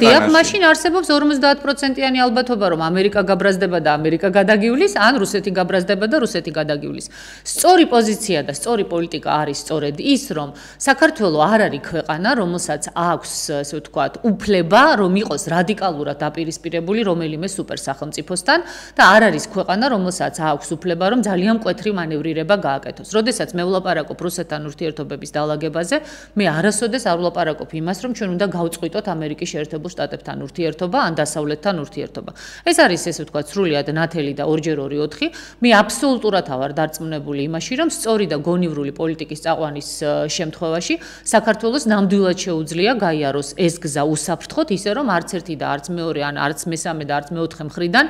ქვეყანაში. მაშინ არსებობს 50%-იანი ალბათობა, რომ ამერიკა გაბრაზდება და ამერიკა გადაგივლის, ან რუსეთი გაბრაზდება და რუსეთი გადაგივლის. სწორი პოზიცია და სწორი პოლიტიკა არის სწორედ ის, რომ საქართველოს არ არის ქვეყანა, რომელსაც აქვს ასე ვთქვათ, უფლება, რომ იყოს რადიკალურად დაპირისპირებული რომელიმე სუპერსახელმწიფოსთან და არ არის ქვეყანა, რომელსაც აქვს უფლება, რომ ძალიან მკვეთრი მანევრირება გააკეთოს. როდესაც მე ვლაპარაკობ რუსეთთან ურთიერთობების დაალაგებაზე, მე არასოდეს არ ვლაპარაკობ იმას, რომ ჩვენ უნდა გავწყვიტოთ ამერიკის შეერთებულ შტატებთან ურთიერთობა ან დასავლეთთან ურთიერთობა. ეს არის ესე ვთქვათ, სრულიად ნათელი და ორჯერ ორი ოთხი. მე აბსოლუტურად ვარ დარწმუნებული იმაში, რომ სწორი და გონივრული პოლიტიკის წაყვანის შემთხვევაში საქართველოს ნამდვილად შეუძლია გაიაროს გაიაროს ეს გზა უსაფრთხოდ, ისე რომ არც ერთი და არც მეორე ან არც მესამე და არც მეოთხე მხრიდან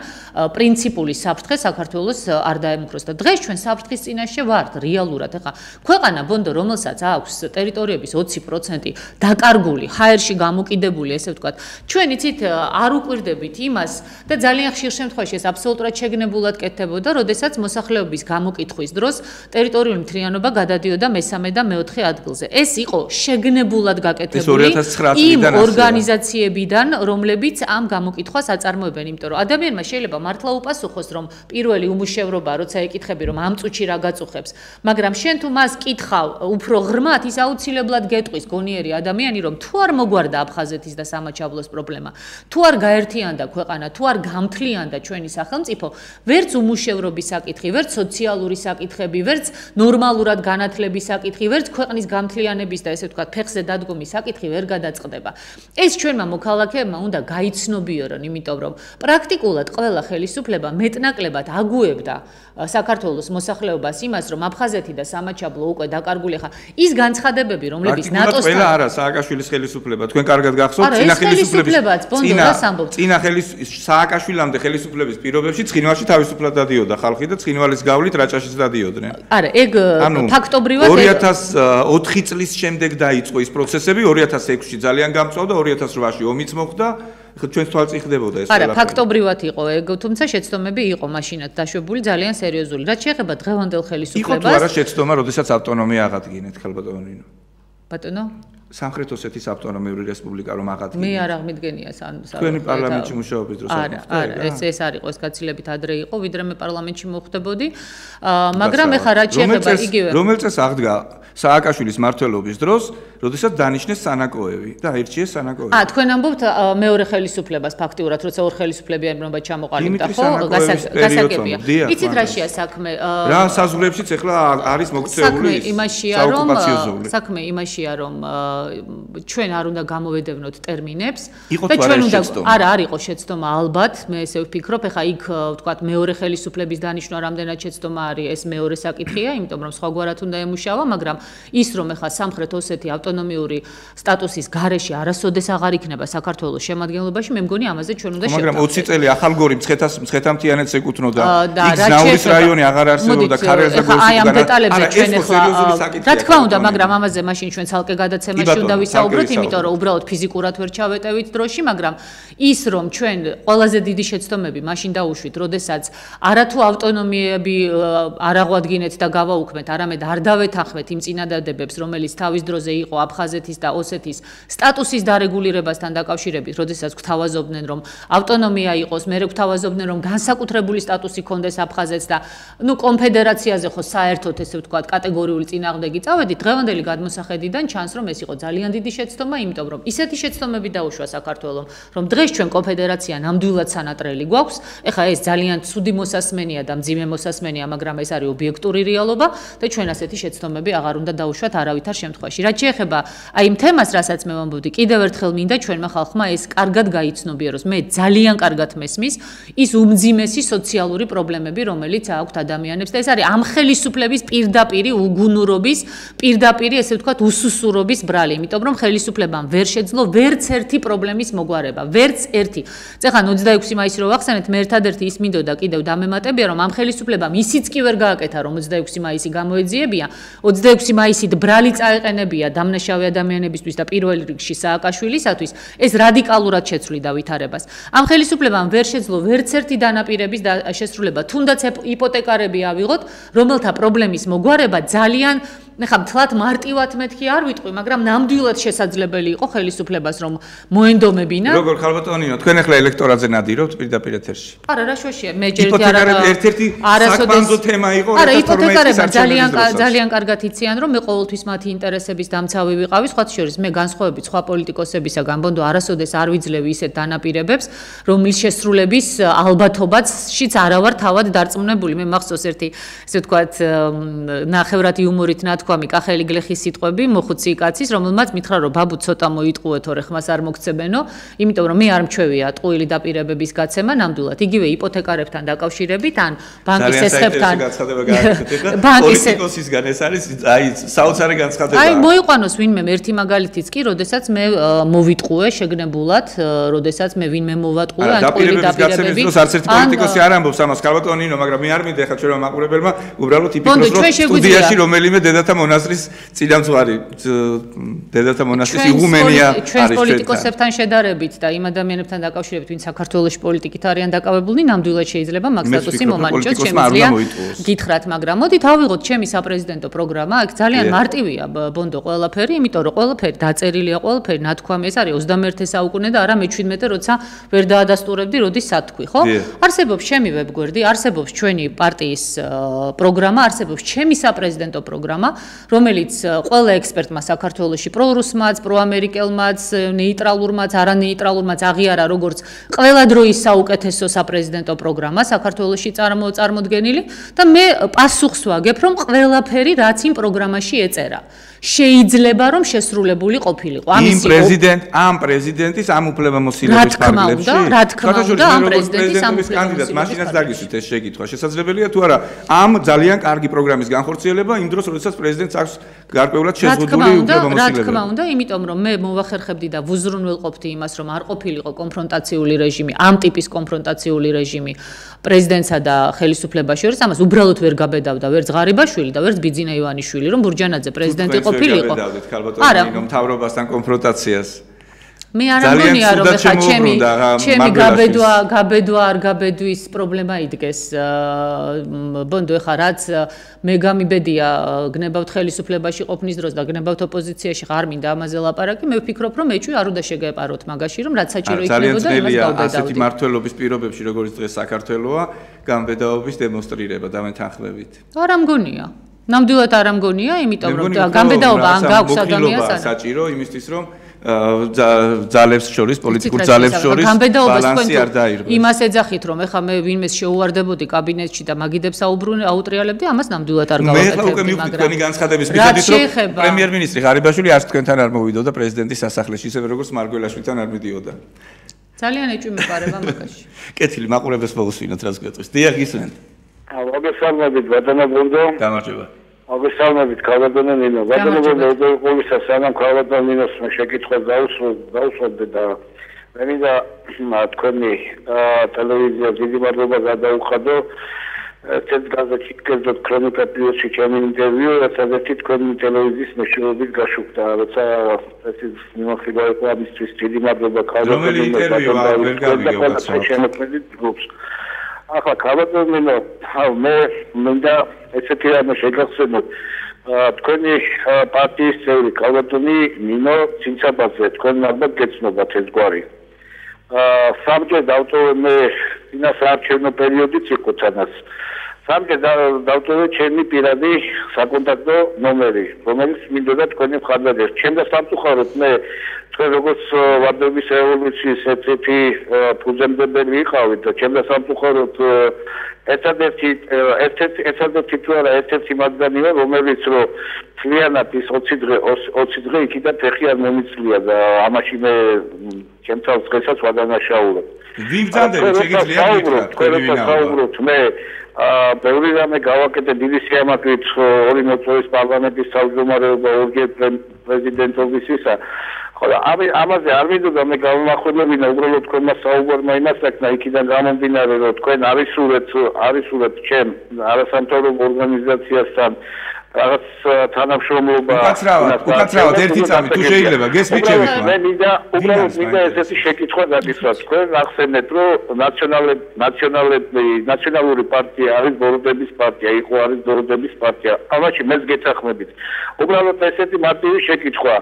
პრინციპული საფრთხე საქართველოს არ დაემუქროს და დღეს ჩვენ საფრთხის წინაშე ვართ რეალურად. ეხა ქვეყანა ბონდო, რომელსაც აქვს ტერიტორიების 20% დაკარგული, ჰაერში გამოკიდებული, ესე ვთქვათ, ჩვენ იცით არ უკვირდებით იმას და ძალიან ხშირ შემთხვევაში ეს აბსოლუტურად შეგნებულად კეთდებოდა, როდესაც მოსახლეობის გამოკითხვის დროს ტერიტორიული მთლიანობა გადადიოდა მესამე და მეოთხე ადგილზე. ეს იყო შეგნებულად გაკეთებული. ეს 2009 იმ ორგანიზაციებიდან, რომლებიც ამ გამოკითხვას აწარმოებენ, იმიტომ რომ ადამიანმა შეიძლება მართლა უპასუხოს, რომ პირველი უმუშევრობა, როცა ეკითხები, რომ ამ წუთში რა გაწუხებს, მაგრამ შენ თუ მას კითხავ უფრო ღრმად, ის აუცილებლად გეტყვის გონიერი ადამიანი, რომ თუ არ მოგვარდა აფხაზეთის და სამაჩაბლოს პრობლემა, თუ არ გაერთიანდა ქვეყანა, თუ არ გამთლიანდა ჩვენი სახელმწიფო, ვერც უმუშევრობის საკითხი, ვერც სოციალური საკითხები, ვერც ნორმალურად განათლების საკითხი, ვერც ქვეყნის გამთლიანების და ესე ვთქვათ, ფეხზე დადგომის საკითხი ვერ გადაწყდა. ხდება. ეს ჩვენმა მოქალაქეებმა უნდა გაიცნობიორონ, იმიტომ რომ პრაქტიკულად ყველა ხელისუფლება მეტნაკლებად აგუებდა საქართველოს მოსახლეობას იმას, რომ აფხაზეთი და სამაჩაბლო უკვე დაკარგული ხა. ის განცხადებები, რომლებიც ნატოსთან ყველა არა სააკაშვილის ხელისუფლება, თქვენ კარგად გახსოვთ წინა ხელისუფლების წინა წინა ხელის სააკაშვილამდე ხელისუფლების პირობებში ცხინვალში თავისუფლად დადიოდა ხალხი და ცხინვალის გავლით რაჭაშიც დადიოდნენ. არა, ეგ ფაქტობრივად 2004 წლის შემდეგ დაიწყო ის პროცესები, 2006-ში ძალიან ძალიან გამწვავდა 2008-ში ომიც მოხდა ჩვენს თვალწიხდებოდა ეს არა ფაქტობრივად იყო ეგ თუმცა შეცდომები იყო მაშინაც დაშვებული ძალიან სერიოზული რაც შეეხება დღევანდელ ხელისუფლებას იყო თუ არა შეცდომა როდესაც ავტონომია აღადგინეთ ხალბატონინო ბატონო სამხრეთ ოსეთის ავტონომიური რესპუბლიკა რომ აღადგინეს. მე არ აღმიდგენია სამ თქვენი პარლამენტში მუშაობის დროს არა, არა, ეს ეს არ იყო, ეს გაცილებით ადრე იყო, ვიდრე მე პარლამენტში მოხდებოდი. აა მაგრამ ეხა რა შეიძლება იგივე. რომელ წელს აღდგა სააკაშვილის მართლობის დროს, როდესაც დანიშნეს სანაკოევი და აირჩიეს სანაკოევი. აა თქვენ ამბობთ მეორე ხელისუფლებას ფაქტიურად, როცა ორ ხელისუფლებიან რომ ჩამოყალიბდა, ხო? გასაგებია. იცით რა შეა საქმე? რა საზღვრებშიც ახლა არის მოქცეული? საქმე იმაშია რომ საქმე იმაშია რომ ჩვენ არ უნდა გამოვედევნოთ ტერმინებს და ჩვენ უნდა არა არ იყო შეცდომა ალბათ მე ესე ვფიქრობ ეხა იქ ვთქვათ მეორე ხელისუფლების დანიშნვა რამდენად შეცდომა არის ეს მეორე საკითხია იმიტომ რომ სხვაგვარად უნდა ემუშავა მაგრამ ის რომ ეხა სამხრეთ ოსეთი ავტონომიური სტატუსის გარეშე არასოდეს აღარ იქნება საქართველოს შემადგენლობაში მე მგონი ამაზე ჩვენ უნდა შევხვდეთ მაგრამ 20 წელი ახალგორი მცხეთას მცხეთამთიანეთს ეკუთვნოდა. იქ ზნაურის რაიონი აღარ არსებობდა ქარელზე გულში აი ამ დეტალებზე ჩვენ ეხლა რა თქმა უნდა მაგრამ ამაზე მაშინ ჩვენ ცალკე გადაცემაში უნდა ვისაუბროთ, იმიტომ რომ უბრალოდ ფიზიკურად ვერ ჩავეტევით დროში, მაგრამ ის რომ ჩვენ ყველაზე დიდი შეცდომები მაშინ დაუშვით, როდესაც არათუ ავტონომიები არ აღვადგინეთ და გავაუქმეთ, არამედ არ დავეთანხმეთ იმ წინადადებებს, რომელიც თავის დროზე იყო აფხაზეთის და ოსეთის სტატუსის დარეგულირებასთან დაკავშირებით, როდესაც გვთავაზობდნენ, რომ ავტონომია იყოს, მე გვთავაზობდნენ, რომ განსაკუთრებული სტატუსი კონდეს აფხაზეთს და ნუ კონფედერაციაზე ხო საერთოდ ესე ვთქვათ, კატეგორიული წინააღმდეგი წავედი, დღევანდელი გადმოსახედიდან ჩანს, რომ ეს იყო ძალიან დიდი შეცდომა, იმიტომ რომ ისეთი შეცდომები დაუშვა საქართველოს, რომ დღეს ჩვენ კონფედერაცია ნამდვილად სანატრელი გვაქვს. ეხლა ეს ძალიან ცუდი მოსასმენია და მძიმე მოსასმენია, მაგრამ ეს არის ობიექტური რეალობა და ჩვენ ასეთი შეცდომები აღარ უნდა დაუშვათ არავითარ შემთხვევაში. რაც შეეხება აი იმ თემას, რასაც მე ვამბობდი, კიდევ ერთხელ მინდა ჩვენმა ხალხმა ეს კარგად გაიცნობიეროს. მე ძალიან კარგად მესმის ის უმძიმესი სოციალური პრობლემები, რომელიც აქვთ ადამიანებს და ეს არის ამ ხელისუფლების პირდაპირი უგუნურობის, პირდაპირი ესე ვთქვათ, უსუსურობის ბრალი. იმიტომ რომ ხელისუფლებამ ვერ შეძლო ვერც ერთი პრობლემის მოგვარება, ვერც ერთი. წეხან 26 მაისი რო ვახსენეთ, მე ერთადერთი ის მინდოდა კიდევ დამემატებია, რომ ამ ხელისუფლებამ ისიც კი ვერ გააკეთა, რომ 26 მაისი გამოეძიებია, 26 მაისით ბრალი წაეყენებია დამნაშავე ადამიანებისთვის და პირველ რიგში სააკაშვილისათვის, ეს რადიკალურად შეცვლიდა ვითარებას. ამ ხელისუფლებამ ვერ შეძლო ვერც ერთი დანაპირების შესრულება, თუნდაც იპოტეკარები ავიღოთ, რომელთა პრობლემის მოგვარება ძალიან ნახა თლათ მარტივად მეთქი არ ვიტყვი, მაგრამ ნამდვილად შესაძლებელი იყო ხელისუფლებას რომ მოენდომებინა. როგორ ხალბატონინო, თქვენ ახლა ელექტორატზე ნადირობთ პირდაპირ ეთერში? არა, რა შოშია, მე ჯერ ერთი არა ერთ-ერთი საკმაო თემა იყო, რა იპოთეკარება ძალიან ძალიან კარგად იციან, რომ მე ყოველთვის მათი ინტერესების დამცავი ვიყავი, სხვა შორის მე განსხვავებით სხვა პოლიტიკოსებისაგან, ბონდო არასოდეს არ ვიძლევი ისეთ დანაპირებებს, რომლის შესრულების ალბათობაცშიც არა ვარ თავად დარწმუნებული. მე მახსოვს ერთი, ესე ვთქვათ, ნახევრად იუმორით ნათქვა თქვა მიკახელი გლეხის სიტყვები მოხუცი კაცის რომელმაც მითხრა რომ ბაბუ ცოტა მოიტყუე თორე ხმას არ მოგცებენო იმიტომ რომ მე არ მჩვევია ტყუილი დაპირებების გაცემა ნამდვილად. იგივე იპოთეკარებთან დაკავშირებით ან ბანკის ესხებთან (laughs) ბანკის ეკოსისგან ეს არის აი საოცარი განცხადება. აი მოიყვანოს ვინმე ერთი მაგალითიც კი როდესაც მე მოვიტყუე შეგნებულად როდესაც მე ვინმე მოვატყუე ან ტყუილი დაპირებები ეს არც ერთი პოლიტიკოსი არ ამბობს ამას კალბატონინო მაგრამ მე არ მინდა ხა ჩვენ მაყურებელმა უბრალოდ იფიქროს რომ სტუდიაში რომელიმე დედათა მონასტრის წინამძღვარი დედათა მონასტრის იღუმენია არის ჩვენ პოლიტიკოსებთან შედარებით და იმ ადამიანებთან დაკავშირებით ვინც საქართველოს პოლიტიკით არიან დაკავებულნი ნამდვილად შეიძლება მაგ სტატუსი მომანიჭოს შემიძლია გითხრათ მაგრამ მოდით ავიღოთ ჩემი საპრეზიდენტო პროგრამა აქ ძალიან მარტივია ბონდო ყველაფერი იმიტომ რომ ყველაფერი დაწერილია ყველაფერი ნათქვამი ეს არის 21 საუკუნე და არა მე-17 როცა ვერ დაადასტურებდი როდის სათქვი ხო? არსებობს ჩემი ვებგვერდი არსებობს ჩვენი პარტიის პროგრამა არსებობს ჩემი საპრეზიდენტო პროგრამა რომელიც ყველა ექსპერტმა საქართველოსში პრორუსმაც, პროამერიკელმაც, ნეიტრალურმაც, არანეიტრალურმაც აღიარა როგორც ყველა დროის საუკეთესო საპრეზიდენტო პროგრამა საქართველოსში წარმოდგენილი და მე პასუხს ვაგებ, რომ ყველაფერი რაც იმ პროგრამაში ეწერა. შეიძლება რომ შესრულებული ყოფილიყო. ამის იმ პრეზიდენტ, ამ პრეზიდენტის ამ უფლებამოსილების ფარგლებში. რა თქმა უნდა, ამ პრეზიდენტის ამ კანდიდატს მაშინაც დაგისვით ეს შეკითხვა. შესაძლებელია თუ არა ამ ძალიან კარგი პროგრამის განხორციელება იმ დროს, როდესაც პრეზიდენტს აქვს გარკვეულად შეზღუდული უფლებამოსილება. რა თქმა უნდა, იმიტომ რომ მე მოვახერხებდი და ვუზრუნველყოფდი იმას, რომ არ ყოფილიყო კონფრონტაციული რეჟიმი, ამ ტიპის კონფრონტაციული რეჟიმი პრეზიდენტსა და ხელისუფლებას შორის, ამას უბრალოდ ვერ გაბედავდა ვერც ღარიბაშვილი და ვერც ბიძინა ივანიშვილი, რომ ბურჯანაძე პრეზიდენტი ყოფილიყო. არა, მთავრობასთან კონფრონტაციას. მე არ ამგონია რომ ეხა ჩემი ჩემი გაბედვა გაბედვა არ გაბედვის პრობლემა იდგეს. ბონდო ეხა რაც მე გამიბედია გნებავთ ხელისუფლებაში ყოფნის დროს და გნებავთ ოპოზიციაში ხარ მინდა ამაზე ლაპარაკი. მე ვფიქრობ რომ ეჭვი არ უნდა შეგეპაროთ მაგაში რომ რაც საჭირო იქნებოდა იმას გავბედავდით ასეთი მართლობის პირობებში როგორც დღეს საქართველოა გამბედაობის დემონსტრირება და მე თანხმებით. არ ამგონია. ნამდვილად არ ამგონია იმიტომ რომ გამბედაობა ან გაქვს ადამიანს საჭირო იმისთვის რომ ძალებს შორის, პოლიტიკურ ძალებს შორის ბალანსი არ დაირღვეს. იმას ეძახით, რომ ეხა მე ვინმეს შეუვარდებოდი კაბინეტში და მაგიდებს აუბრუნე აუტრიალებდი, ამას ნამდვილად არ გავაკეთებდი, მაგრამ მე უკვე მივხვდი თქვენი განცხადების მიხედვით, რომ პრემიერ-მინისტრი ღარიბაშვილი არც თქვენთან არ მოვიდოდა პრეზიდენტის სასახლეში, ისე როგორც მარგველაშვილთან არ მიდიოდა. ძალიან ეჭვი მეყარება მაგაში. (laughs) კეთილი, მაყურებელს მოусვინოთ, რაც გეტყვის. დიახ, ისმენთ. აა, მოგესალმებით, ბატონო ბურდო. გამარჯობა. მოგესალმებით ქალბატონო ნინო. ბატონო ბურდო ყოველისა სანამ ქალბატონო ნინოს მე შეკითხვა დაუსვო დაუსვოდე და მე მინდა თქვენი ტელევიზია დიდი მადლობა გადაუხადო. ერთ გაზეთი კერძოდ ქრონიკა პლუსი ჩემი ინტერვიუ რაცაც თქვენი ტელევიზიის მეშვეობით გაშუქდა როცა ეს მიმოხილვა იყო ამისთვის დიდი მადლობა ქალბატონო რომელი ინტერვიუა? ვერ გავიგე გრუპს ახლა ქალბატონო მე მინდა ესეთი რამე შეგახსენოთ. თქვენი პარტიის წევრი კალვატონი ნინო ცინცაბაძე თქვენ ალბათ გეცნობათ ეს გვარი. აა სამჯერ დავტოვე წინა საარჩევნო პერიოდიც იყო თანაც. სამჯერ დავტოვე ჩემი პირადი საკონტაქტო ნომერი რომელიც მინდოდა თქვენი მხარდადეს ჩემ და სამწუხაროდ მე თქვენ როგორც ვარდების რევოლუციის ერთ-ერთი ფუძემდებელი იყავით და ჩემ და სამწუხაროდ ერთადერთი ერთ-ერთი ერთადერთი თუ არა ერთ-ერთი მათგანი ვარ რომელიც რომ ძალიანად ის 20 დღე 20 დღე იქიდან ფეხი არ მომიწლია და ამაში მე ჩემთავს დღესაც ვადანაშაურო ვინ ბძანდები შეგიძლია გითხრათ თქვენი ვინაობა. მე აა ბევრი რამე გავაკეთე დიდი სიამაყით ორი მოწვევის პარლამენტის თავმჯდომარეობა ორგე პრეზიდენტობის ისა ხოლო ამაზე არ მინდოდა მე გამომახვილებინა უბრალოდ თქვენმა საუბარმა იმას აკნა იქიდან გამომდინარე რომ თქვენ არისურეთ არისურეთ ჩემ არასამთავრობო ორგანიზაციასთან რაღაც თანამშრომლობა უკაცრავად უკაცრავად ერთი წამი თუ შეიძლება გესმით ჩემი ხმა მე მინდა უბრალოდ მინდა ესეთი შეკითხვა გადისვას თქვენ ახსენეთ რომ ნაციონალური ნაციონალური ნაციონალური პარტია არის ბოროტების პარტია იყო არის ბოროტების პარტია. ამაში მეც გეთახმებით უბრალოდ ესეთი მარტივი შეკითხვა.